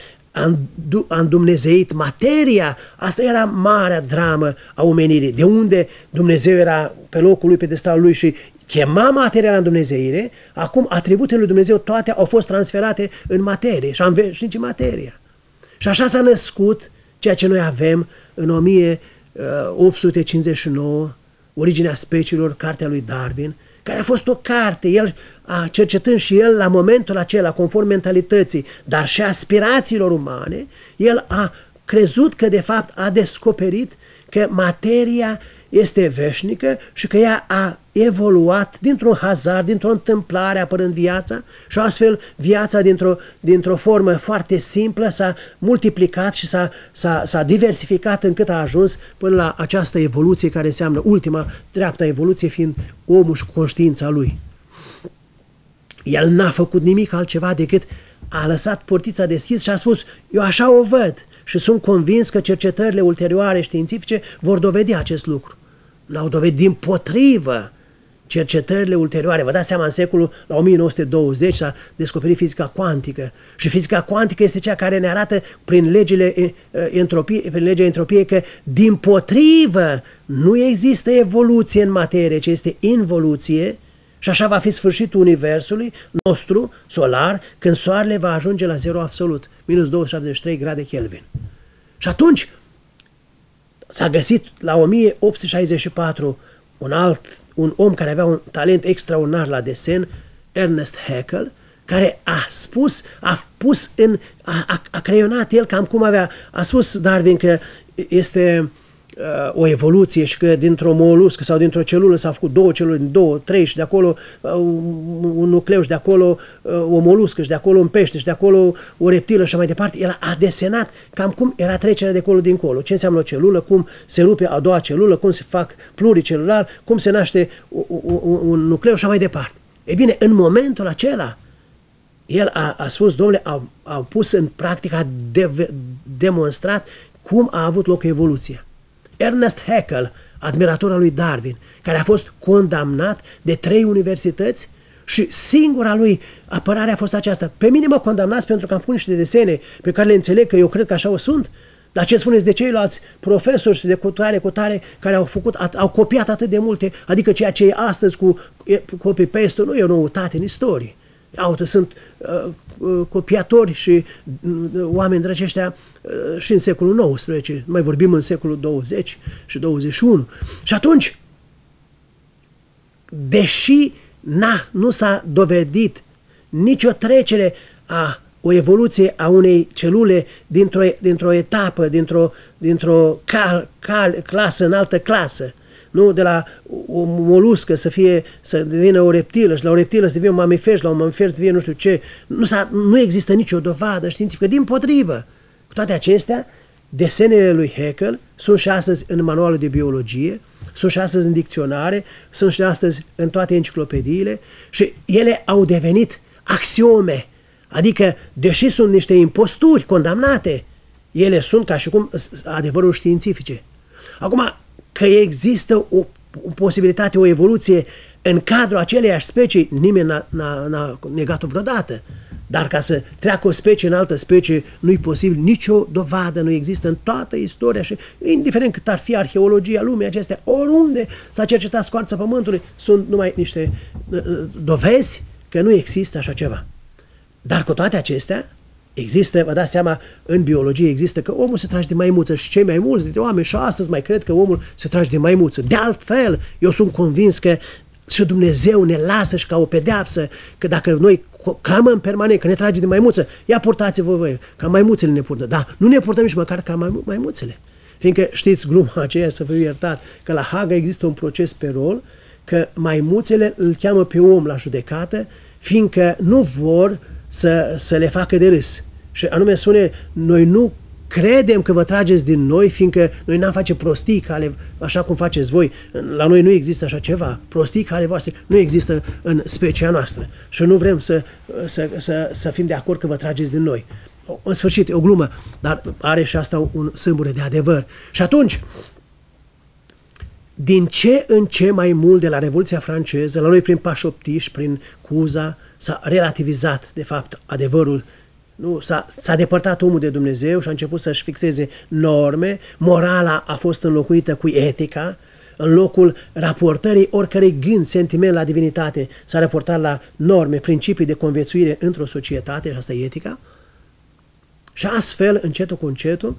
a îndumnezeit materia. Asta era marea dramă a omenirii. De unde Dumnezeu era pe locul lui, pe destalul lui și chema materia la Dumnezeire, acum atributele lui Dumnezeu toate au fost transferate în materie și am veșnici materia. Și așa s-a născut ceea ce noi avem în 1859, uh, Originea speciilor, cartea lui Darwin, care a fost o carte, el a cercetând și el la momentul acela, conform mentalității, dar și aspirațiilor umane, el a crezut că de fapt a descoperit că materia este veșnică și că ea a evoluat dintr-un hazard, dintr-o întâmplare apărând viața și astfel viața dintr-o, dintr-o formă foarte simplă s-a multiplicat și s-a, s-a, s-a diversificat încât a ajuns până la această evoluție care înseamnă ultima dreapta evoluție fiind omul și conștiința lui. El n-a făcut nimic altceva decât a lăsat portița deschisă și a spus, eu așa o văd și sunt convins că cercetările ulterioare științifice vor dovedi acest lucru. L-au dovedit din potrivă cercetările ulterioare. Vă dați seama, în secolul, la 1920 s-a descoperit fizica cuantică și fizica cuantică este cea care ne arată prin, legile entropie, prin legea entropiei că, din potrivă, nu există evoluție în materie, ci este involuție și așa va fi sfârșitul universului nostru, solar, când soarele va ajunge la zero absolut, minus 273 grade Kelvin. Și atunci s-a găsit la 1864 un alt, un om care avea un talent extraordinar la desen, Ernest Haeckel, care a spus, a pus în, a, a, a creionat el cam cum avea, a spus Darwin că este uh, o evoluție și că dintr-o moluscă sau dintr-o celulă s-au făcut două celule, două, trei și de acolo uh, un nucleu și de acolo uh, o moluscă și de acolo un pește și de acolo o reptilă și mai departe. El a desenat cam cum era trecerea de colo dincolo, ce înseamnă o celulă, cum se rupe a doua celulă, cum se fac pluricelular, cum se naște un nucleu și mai departe. E bine, în momentul acela, el a, a spus, domnule, au, au pus în practică, a de, demonstrat cum a avut loc evoluția. Ernest Haeckel, admirator al lui Darwin, care a fost condamnat de trei universități și singura lui apărare a fost aceasta. Pe mine mă condamnați pentru că am făcut niște desene pe care le înțeleg că eu cred că așa o sunt, dar ce spuneți de ceilalți profesori și de cutare, cutare care au făcut, au copiat atât de multe, adică ceea ce e astăzi cu copy-paste nu e o noutate în istorie. Uite, sunt uh, uh, copiatori și uh, oameni dragi ăștia uh, și în secolul XIX, mai vorbim în secolul 20 și 21. Și atunci, deși na, nu s-a dovedit nicio trecere a o evoluție a unei celule dintr-o, dintr-o etapă, dintr-o, dintr-o cal, cal, clasă în altă clasă, nu? De la o moluscă să fie, să devină o reptilă și la o reptilă să devină un mamifer și la un mamifer să devină nu știu ce. Nu, nu există nicio dovadă științifică, din potrivă. Cu toate acestea, desenele lui Haeckel sunt și astăzi în manualul de biologie, sunt și astăzi în dicționare, sunt și astăzi în toate enciclopediile și ele au devenit axiome. Adică, deși sunt niște imposturi condamnate, ele sunt ca și cum adevărul științifice. Acum, că există o, o posibilitate, o evoluție în cadrul aceleiași specii, nimeni n-a, n-a, n-a negat-o vreodată. Dar ca să treacă o specie în altă specie, nu-i posibil, nicio dovadă nu există în toată istoria și indiferent cât ar fi arheologia lumii acestea, oriunde s-a cercetat scoarța pământului, sunt numai niște uh, uh, dovezi că nu există așa ceva. Dar cu toate acestea, Există, vă dați seama, în biologie există că omul se trage de maimuță și cei mai mulți dintre oameni și astăzi mai cred că omul se trage de maimuță. De altfel, eu sunt convins că și Dumnezeu ne lasă și ca o pedeapsă, că dacă noi clamăm permanent că ne trage de maimuță, ia purtați-vă voi, ca maimuțele ne purtă. Da, nu ne purtăm nici măcar ca maimuțele. Fiindcă știți gluma aceea, să vă iertat, că la Haga există un proces pe rol, că maimuțele îl cheamă pe om la judecată, fiindcă nu vor să, să le facă de râs. Și anume spune, noi nu credem că vă trageți din noi, fiindcă noi n-am face prostii ale, așa cum faceți voi. La noi nu există așa ceva. Prostii ale voastre nu există în specia noastră. Și nu vrem să, să, să, să fim de acord că vă trageți din noi. În sfârșit, e o glumă, dar are și asta un sâmbure de adevăr. Și atunci, din ce în ce mai mult de la Revoluția franceză, la noi prin pașoptiș, prin Cuza, s-a relativizat, de fapt, adevărul. Nu, s-a, s-a depărtat omul de Dumnezeu și a început să-și fixeze norme, morala a fost înlocuită cu etica, în locul raportării oricărei gând, sentiment la divinitate, s-a raportat la norme, principii de conviețuire într-o societate, și asta e etica. Și astfel, încetul cu încetul,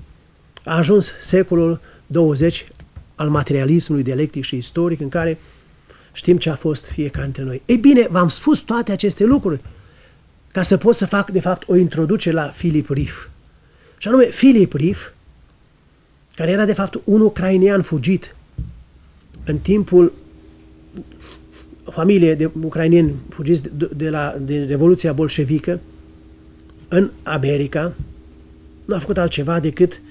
a ajuns secolul 20 al materialismului dialectic și istoric, în care știm ce a fost fiecare dintre noi. Ei bine, v-am spus toate aceste lucruri ca să pot să fac, de fapt, o introducere la Philip Riff. Și anume, Philip Riff, care era, de fapt, un ucrainian fugit în timpul familiei de ucrainieni fugiți de, de, la, de Revoluția Bolșevică în America, nu a făcut altceva decât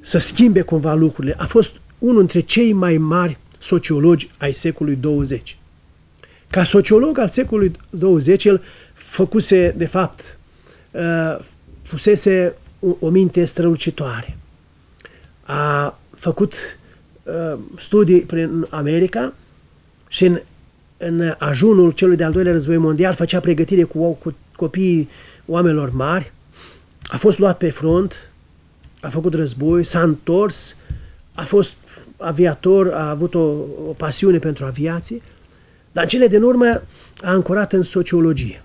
să schimbe cumva lucrurile. A fost unul dintre cei mai mari sociologi ai secolului 20. Ca sociolog al secolului 20, el făcuse, de fapt, uh, fusese o, o minte strălucitoare. A făcut uh, studii prin America și în, în ajunul celui de-al doilea război mondial făcea pregătire cu, cu copiii oamenilor mari, a fost luat pe front, a făcut război, s-a întors, a fost aviator, a avut o, o pasiune pentru aviație, dar în cele din urmă a ancorat în sociologie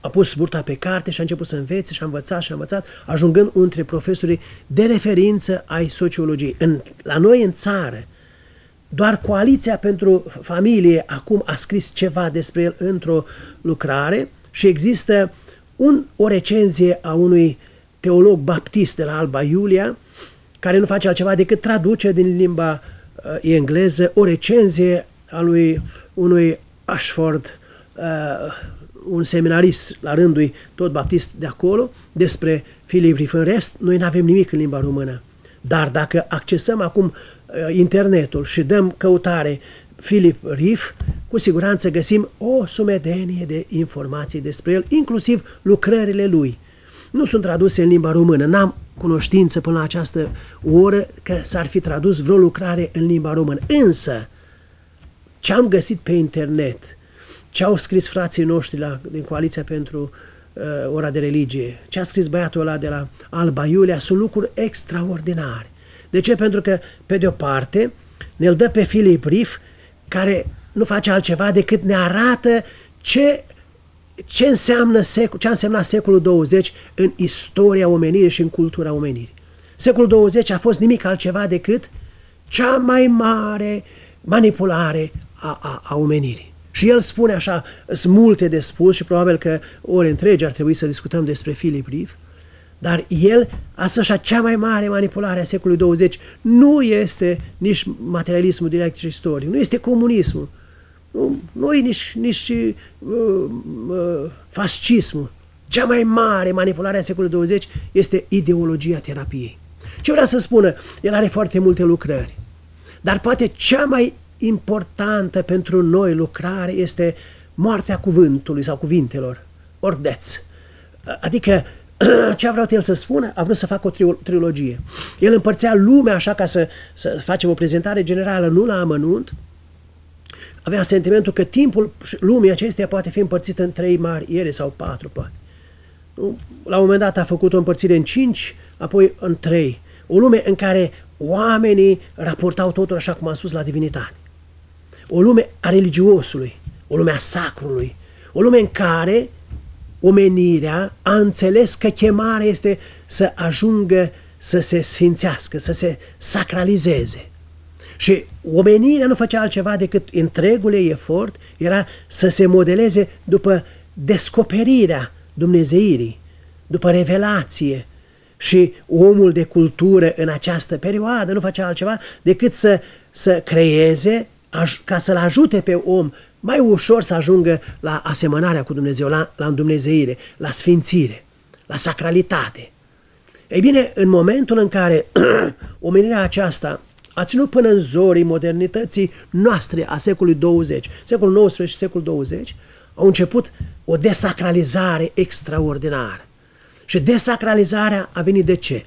a pus burta pe carte și a început să învețe și a învățat și a învățat, ajungând între profesorii de referință ai sociologiei. În, la noi în țară, doar Coaliția pentru Familie acum a scris ceva despre el într-o lucrare și există un, o recenzie a unui teolog baptist de la Alba Iulia, care nu face altceva decât traduce din limba uh, engleză o recenzie a lui unui Ashford, uh, un seminarist la rândul tot baptist de acolo despre Philip Riff. În rest, noi nu avem nimic în limba română. Dar dacă accesăm acum uh, internetul și dăm căutare Philip Riff, cu siguranță găsim o sumedenie de informații despre el, inclusiv lucrările lui. Nu sunt traduse în limba română, n-am cunoștință până la această oră că s-ar fi tradus vreo lucrare în limba română. Însă, ce am găsit pe internet, ce au scris frații noștri la, din Coaliția pentru uh, Ora de Religie, ce a scris băiatul ăla de la Alba Iulia, sunt lucruri extraordinare. De ce? Pentru că, pe de o parte, ne-l dă pe Philip Riff, care nu face altceva decât ne arată ce, ce, înseamnă secol, ce a însemnat secolul 20 în istoria omenirii și în cultura omenirii. Secolul 20 a fost nimic altceva decât cea mai mare manipulare a, a, a omenirii. Și el spune așa, sunt multe de spus și probabil că ore întregi ar trebui să discutăm despre Philip Reeve, dar el a spus așa, cea mai mare manipulare a secolului 20 nu este nici materialismul direct și istoric, nu este comunismul, nu, nu e nici, nici uh, uh, fascismul. Cea mai mare manipulare a secolului 20 este ideologia terapiei. Ce vrea să spună? El are foarte multe lucrări. Dar poate cea mai importantă pentru noi lucrare este moartea cuvântului sau cuvintelor, ordeț. Adică *clears throat* ce vreau el să spună? A vrut să facă o trilogie. El împărțea lumea așa ca să, să facem o prezentare generală, nu la amănunt, avea sentimentul că timpul lumii acesteia poate fi împărțit în trei mari ere sau patru, poate. La un moment dat a făcut o împărțire în cinci, apoi în trei. O lume în care oamenii raportau totul, așa cum am spus, la divinitate. O lume a religiosului, o lume a sacrului, o lume în care omenirea a înțeles că chemarea este să ajungă să se sfințească, să se sacralizeze. Și omenirea nu făcea altceva decât întregul ei efort era să se modeleze după descoperirea Dumnezeirii, după revelație. Și omul de cultură în această perioadă nu făcea altceva decât să, să creeze ca să-l ajute pe om mai ușor să ajungă la asemănarea cu Dumnezeu, la, la îndumnezeire, la sfințire, la sacralitate. Ei bine, în momentul în care *clears throat* omenirea aceasta a ținut până în zorii modernității noastre a secolului 20, secolul XIX și secolul 20, au început o desacralizare extraordinară. Și desacralizarea a venit de ce?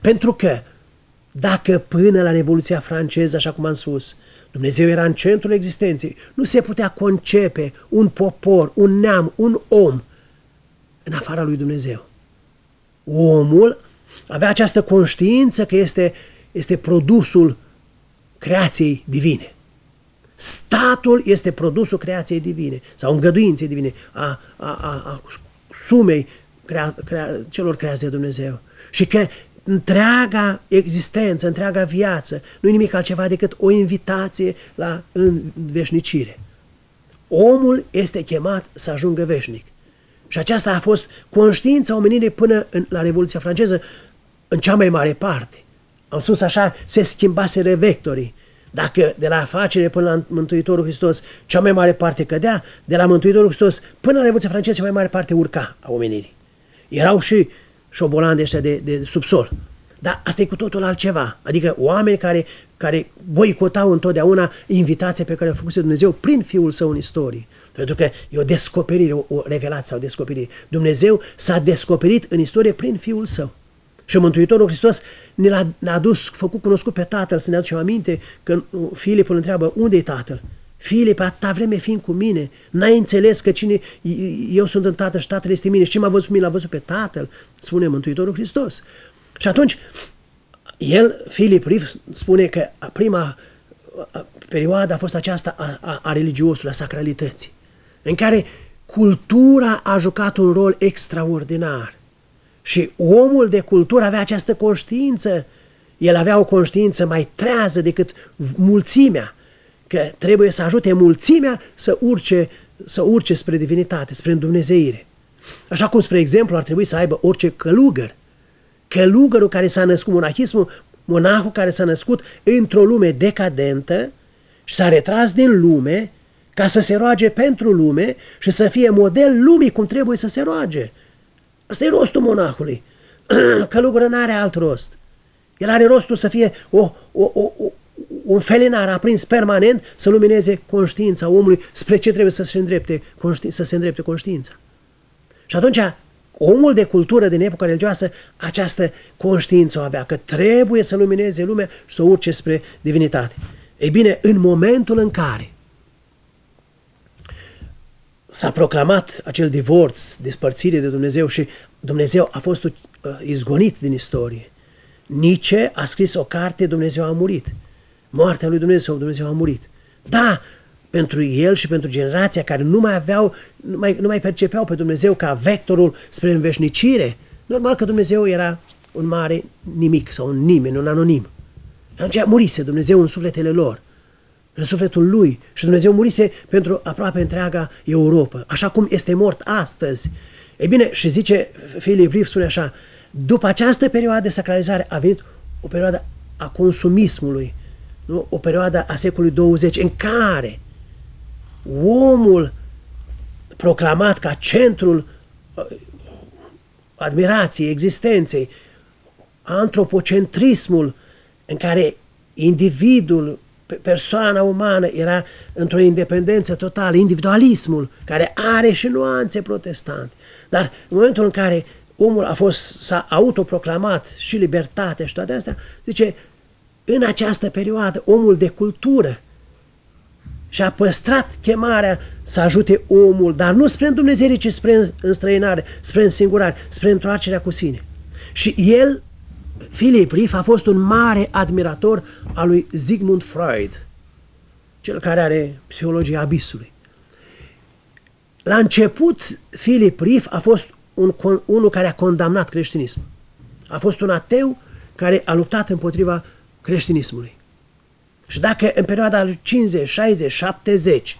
Pentru că dacă până la Revoluția franceză, așa cum am spus, Dumnezeu era în centrul existenței, nu se putea concepe un popor, un neam, un om în afara lui Dumnezeu. Omul avea această conștiință că este, este produsul creației divine. Statul este produsul creației divine sau îngăduinței divine, a, a, a, a sumei crea, crea, celor creați de Dumnezeu. Și că întreaga existență, întreaga viață nu e nimic altceva decât o invitație la înveșnicire. Omul este chemat să ajungă veșnic. Și aceasta a fost conștiința omenirii până în, la Revoluția franceză, în cea mai mare parte. Am spus așa, se schimbase vectorii. Dacă de la afacere până la Mântuitorul Hristos cea mai mare parte cădea, de la Mântuitorul Hristos până la Revoluția franceză cea mai mare parte urca a omenirii. Erau și șobolani ăștia de, de subsol. Dar asta e cu totul altceva. Adică oameni care, care boicotau întotdeauna invitația pe care a făcut Dumnezeu prin Fiul Său în istorie. Pentru că e o descoperire, o, o revelație sau descoperire. Dumnezeu s-a descoperit în istorie prin Fiul Său. Și Mântuitorul Hristos ne l-a, ne-a dus, făcut cunoscut pe Tatăl, să ne aducem aminte că Filip îl întreabă, unde e Tatăl? Filip, atâta vreme fiind cu mine, n-ai înțeles că cine, eu sunt în Tatăl și Tatăl este mine și ce m-a văzut mine, l-a văzut pe Tatăl, spune Mântuitorul Hristos. Și atunci, el, Filip Rif, spune că prima perioadă a fost aceasta a, a, a religiosului, a sacralității, în care cultura a jucat un rol extraordinar. Și omul de cultură avea această conștiință, el avea o conștiință mai trează decât mulțimea, că trebuie să ajute mulțimea să urce, să urce spre divinitate, spre Dumnezeire. Așa cum, spre exemplu, ar trebui să aibă orice călugăr. Călugărul care s-a născut, monahismul, monahul care s-a născut într-o lume decadentă și s-a retras din lume ca să se roage pentru lume și să fie model lumii cum trebuie să se roage. Asta e rostul monahului. *clears throat* Călugărul nu are alt rost. El are rostul să fie o, o, o, o, un felinar aprins permanent să lumineze conștiința omului spre ce trebuie să se îndrepte, să se îndrepte conștiința. Și atunci omul de cultură din epoca religioasă această conștiință o avea, că trebuie să lumineze lumea și să urce spre divinitate. Ei bine, în momentul în care s-a proclamat acel divorț, despărțire de Dumnezeu și Dumnezeu a fost uh, izgonit din istorie, Nietzsche a scris o carte, Dumnezeu a murit. Moartea lui Dumnezeu, Dumnezeu a murit. Da, pentru el și pentru generația care nu mai aveau, nu mai, nu mai percepeau pe Dumnezeu ca vectorul spre înveșnicire, normal că Dumnezeu era un mare nimic sau un nimeni, un anonim. Și atunci murise Dumnezeu în sufletele lor, în sufletul lui. Și Dumnezeu murise pentru aproape întreaga Europa, așa cum este mort astăzi. Ei bine, și zice Philip Reeve, spune așa, după această perioadă de sacralizare a venit o perioadă a consumismului, nu? o perioadă a secolului 20 în care omul proclamat ca centrul uh, admirației, existenței, antropocentrismul în care individul, persoana umană era într-o independență totală, individualismul, care are și nuanțe protestante. Dar în momentul în care omul a fost, s-a autoproclamat și libertate și toate astea, zice, în această perioadă, omul de cultură și a păstrat chemarea să ajute omul, dar nu spre Dumnezeu, ci spre înstrăinare, spre însingurare, spre întoarcerea cu sine. Și el, Philip Riff, a fost un mare admirator al lui Sigmund Freud, cel care are psihologia abisului. La început, Philip Riff a fost un, unul care a condamnat creștinismul. A fost un ateu care a luptat împotriva creștinismului. Și dacă în perioada 50, 60, 70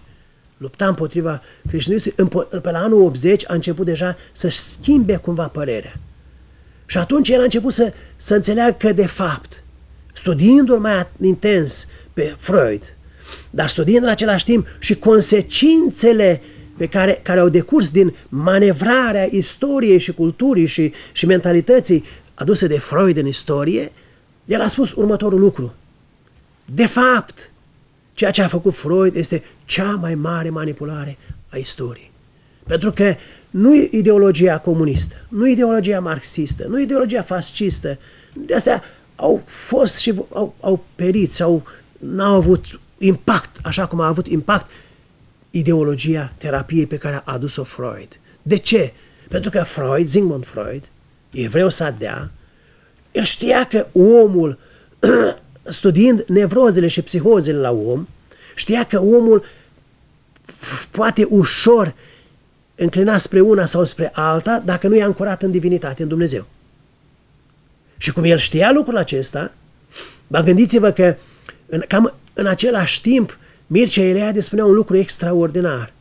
lupta împotriva creștinismului, pe la anul 80 a început deja să-și schimbe cumva părerea. Și atunci el a început să, să înțeleagă că, de fapt, studiindu-l mai intens pe Freud, dar studiind în același timp și consecințele pe care, care au decurs din manevrarea istoriei și culturii și, și mentalității aduse de Freud în istorie, el a spus următorul lucru. De fapt, ceea ce a făcut Freud este cea mai mare manipulare a istoriei. Pentru că nu ideologia comunistă, nu ideologia marxistă, nu ideologia fascistă, de astea au fost și au, au perit sau n-au avut impact, așa cum a avut impact ideologia terapiei pe care a adus-o Freud. De ce? Pentru că Freud, Sigmund Freud, evreu dea, el știa că omul, *clears throat* studiind nevrozele și psihozele la om, știa că omul poate ușor înclina spre una sau spre alta dacă nu e ancorat în divinitate, în Dumnezeu. Și cum el știa lucrul acesta, ba gândiți-vă că în, cam în același timp Mircea Eliade spunea un lucru extraordinar.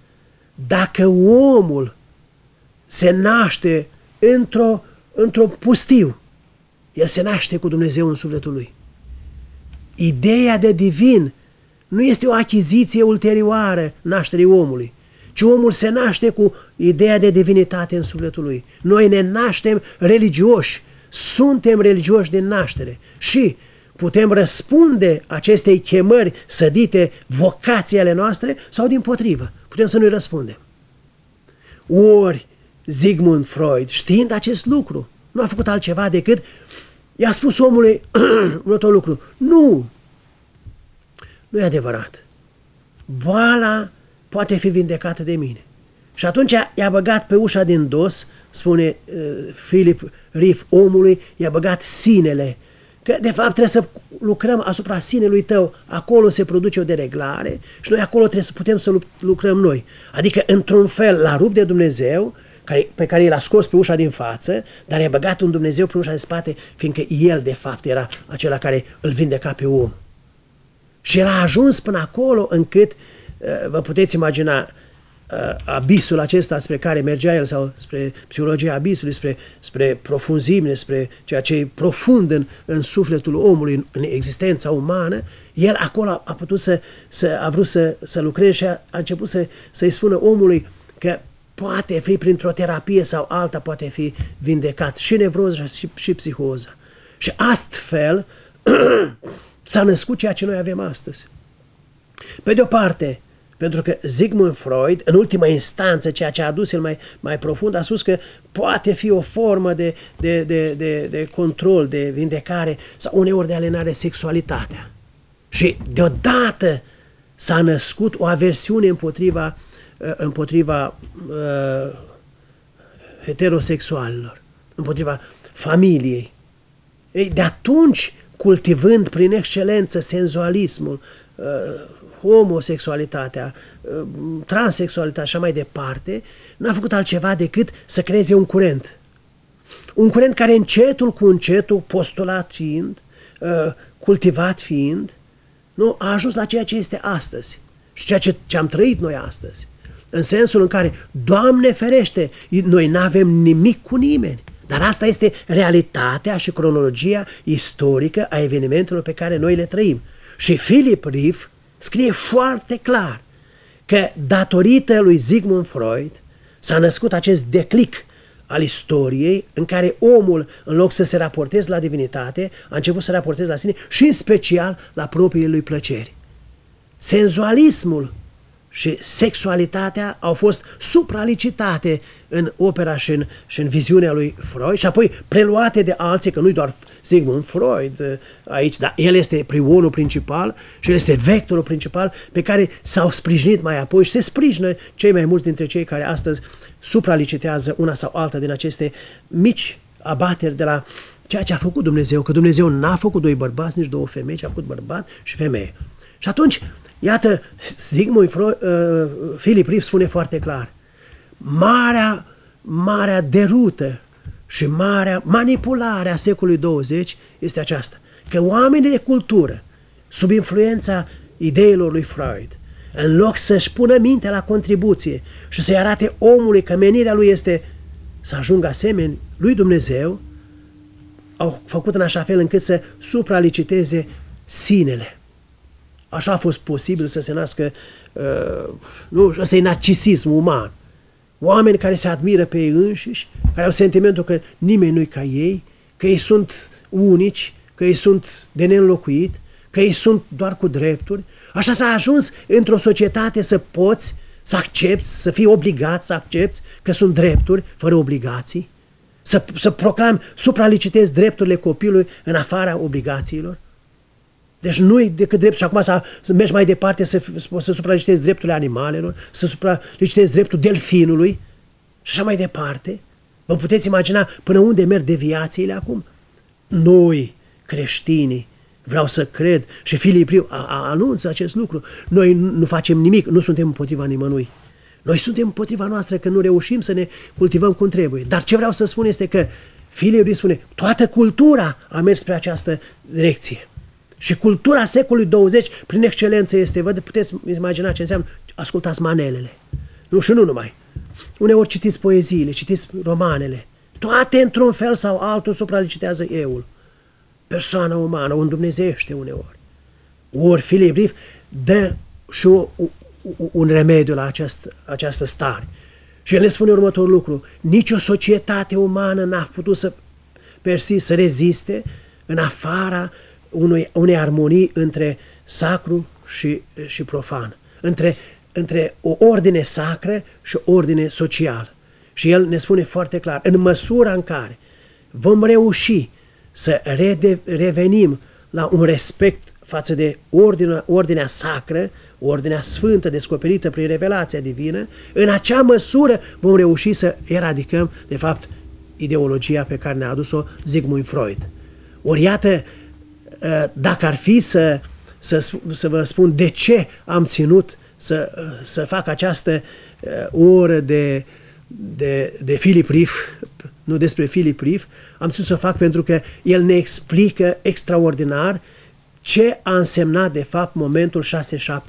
Dacă omul se naște într-o, într-o pustiu, el se naște cu Dumnezeu în sufletul lui. Ideea de divin nu este o achiziție ulterioară nașterii omului, ci omul se naște cu ideea de divinitate în sufletul lui. Noi ne naștem religioși, suntem religioși din naștere și putem răspunde acestei chemări sădite vocații ale noastre sau din potrivă, putem să nu-i răspundem. Ori Sigmund Freud, știind acest lucru, nu a făcut altceva decât i-a spus omului *clears throat* următorul lucru. Nu! Nu e adevărat. Boala poate fi vindecată de mine. Și atunci i-a băgat pe ușa din dos, spune uh, Philip Riff omului, i-a băgat sinele Că, de fapt, trebuie să lucrăm asupra sinelui tău. Acolo se produce o dereglare și noi acolo trebuie să putem să lucrăm noi. Adică, într-un fel, la rup de Dumnezeu, care, pe care l-a scos pe ușa din față, dar i-a băgat un Dumnezeu pe ușa din spate, fiindcă el, de fapt, era acela care îl vindeca pe om. Și el a ajuns până acolo încât, uh, vă puteți imagina, uh, abisul acesta spre care mergea el sau spre psihologia abisului, spre, spre profunzime, spre ceea ce e profund în, în sufletul omului, în, în existența umană, el acolo a, a putut să, să a vrut să, să lucreze și a, a început să, să-i spună omului că poate fi printr-o terapie sau alta poate fi vindecat și nevroza și, și psihoza. Și astfel *clears throat* s-a născut ceea ce noi avem astăzi. Pe de o parte, pentru că Sigmund Freud, în ultima instanță, ceea ce a adus el mai, mai profund, a spus că poate fi o formă de, de, de, de, de control, de vindecare sau uneori de alenare sexualitatea. Și deodată s-a născut o aversiune împotriva, uh, împotriva uh, heterosexualilor, împotriva familiei. Ei, de atunci, cultivând prin excelență senzualismul, uh, homosexualitatea, uh, transexualitatea și așa mai departe, nu a făcut altceva decât să creeze un curent. Un curent care încetul cu încetul, postulat fiind, uh, cultivat fiind, nu, a ajuns la ceea ce este astăzi și ceea ce, ce am trăit noi astăzi. În sensul în care, Doamne ferește, noi nu avem nimic cu nimeni. Dar asta este realitatea și cronologia istorică a evenimentelor pe care noi le trăim. Și Philip Riff scrie foarte clar că datorită lui Sigmund Freud s-a născut acest declic al istoriei în care omul, în loc să se raporteze la divinitate, a început să raporteze la sine și în special la propriile lui plăceri. Senzualismul și sexualitatea au fost supralicitate în opera și în, și în viziunea lui Freud și apoi preluate de alții, că nu doar Sigmund Freud uh, aici, dar el este prionul principal și el este vectorul principal pe care s-au sprijinit mai apoi și se sprijină cei mai mulți dintre cei care astăzi supralicitează una sau alta din aceste mici abateri de la ceea ce a făcut Dumnezeu, că Dumnezeu n-a făcut doi bărbați, nici două femei, ci a făcut bărbat și femeie. Și atunci, iată, Sigmund Freud, uh, Philip Reeve spune foarte clar, marea, marea derută și marea manipulare a secolului 20 este aceasta, că oamenii de cultură, sub influența ideilor lui Freud, în loc să-și pună mintea la contribuție și să-i arate omului că menirea lui este să ajungă asemeni lui Dumnezeu, au făcut în așa fel încât să supraliciteze sinele. Așa a fost posibil să se nască, uh, nu, ăsta e narcisism uman. Oameni care se admiră pe ei înșiși, care au sentimentul că nimeni nu-i ca ei, că ei sunt unici, că ei sunt de neînlocuit, că ei sunt doar cu drepturi. Așa s-a ajuns într-o societate să poți să accepti, să fii obligat să accepti că sunt drepturi fără obligații, să, să proclam, supralicitezi drepturile copilului în afara obligațiilor. Deci nu-i decât drept și acum să, să mergi mai departe să, să supralicitezi drepturile animalelor, să supralicitezi dreptul delfinului și așa mai departe. Vă puteți imagina până unde merg deviațiile acum? Noi, creștinii, vreau să cred și Filip anunță acest lucru. Noi nu facem nimic, nu suntem împotriva nimănui. Noi suntem împotriva noastră că nu reușim să ne cultivăm cum trebuie. Dar ce vreau să spun este că Filip spune, toată cultura a mers spre această direcție. Și cultura secolului 20, prin excelență, este, vă puteți imagina ce înseamnă, ascultați manelele. Nu și nu numai. Uneori citiți poeziile, citiți romanele. Toate, într-un fel sau altul, supralicitează euul. Persoana umană, un dumnezeiește uneori. Ori Philip Riff dă și o, un remediu la această, această stare. Și el ne spune următorul lucru. Nici o societate umană n-a putut să persiste, să reziste în afara unui, unei armonii între sacru și, și profan, între, între o ordine sacră și o ordine socială. Și el ne spune foarte clar, în măsura în care vom reuși să rede, revenim la un respect față de ordinea, ordinea sacră, ordinea sfântă descoperită prin revelația divină, în acea măsură vom reuși să eradicăm, de fapt, ideologia pe care ne-a adus-o Sigmund Freud. Ori iată, ă, dacă ar fi să, să, să vă spun de ce am ținut să, să fac această ă, oră de, de, de Philip Riff, nu despre Philip Riff, am ținut să o fac pentru că el ne explică extraordinar ce a însemnat de fapt momentul 6-7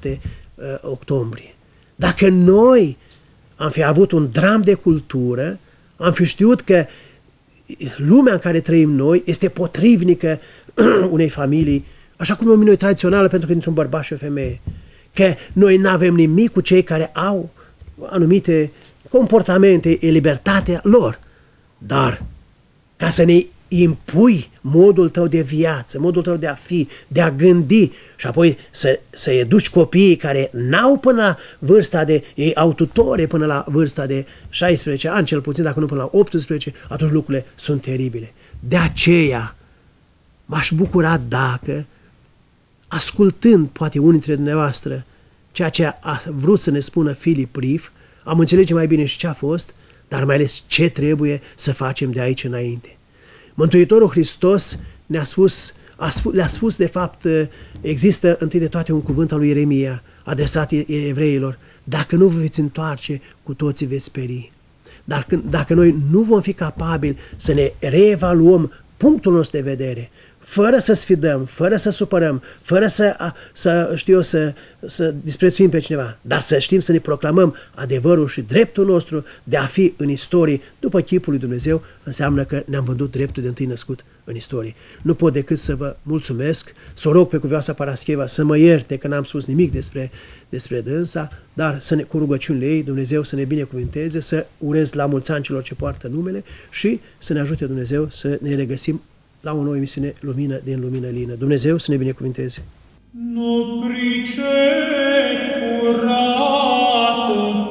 uh, octombrie. Dacă noi am fi avut un dram de cultură, am fi știut că lumea în care trăim noi este potrivnică *clears throat* unei familii, așa cum e o minune tradițională pentru că dintr un bărbat și o femeie. Că noi nu avem nimic cu cei care au anumite comportamente, e libertatea lor. Dar ca să ne impui modul tău de viață, modul tău de a fi, de a gândi și apoi să, să educi copiii care n-au până la vârsta de, ei au tutore până la vârsta de 16 ani, cel puțin dacă nu până la 18, atunci lucrurile sunt teribile. De aceea m-aș bucura dacă, ascultând poate unii dintre dumneavoastră ceea ce a vrut să ne spună Philip Riff, am înțelege mai bine și ce a fost, dar mai ales ce trebuie să facem de aici înainte. Mântuitorul Hristos ne-a spus, a spus, le-a spus de fapt, există întâi de toate un cuvânt al lui Ieremia adresat evreilor, dacă nu vă veți întoarce, cu toții veți speri. Dar când, dacă noi nu vom fi capabili să ne reevaluăm punctul nostru de vedere, fără să sfidăm, fără să supărăm, fără să, să știu eu, să, să disprețuim pe cineva, dar să știm să ne proclamăm adevărul și dreptul nostru de a fi în istorie după chipul lui Dumnezeu, înseamnă că ne-am vândut dreptul de întâi născut în istorie. Nu pot decât să vă mulțumesc, să o rog pe cuvioasa Parascheva să mă ierte că n-am spus nimic despre, despre dânsa, dar să ne, cu rugăciunile ei, Dumnezeu să ne binecuvinteze, să urez la mulți ani celor ce poartă numele și să ne ajute Dumnezeu să ne regăsim la o nouă emisiune Lumină din Lumină Lină. Dumnezeu să ne binecuvinteze! Nu price curată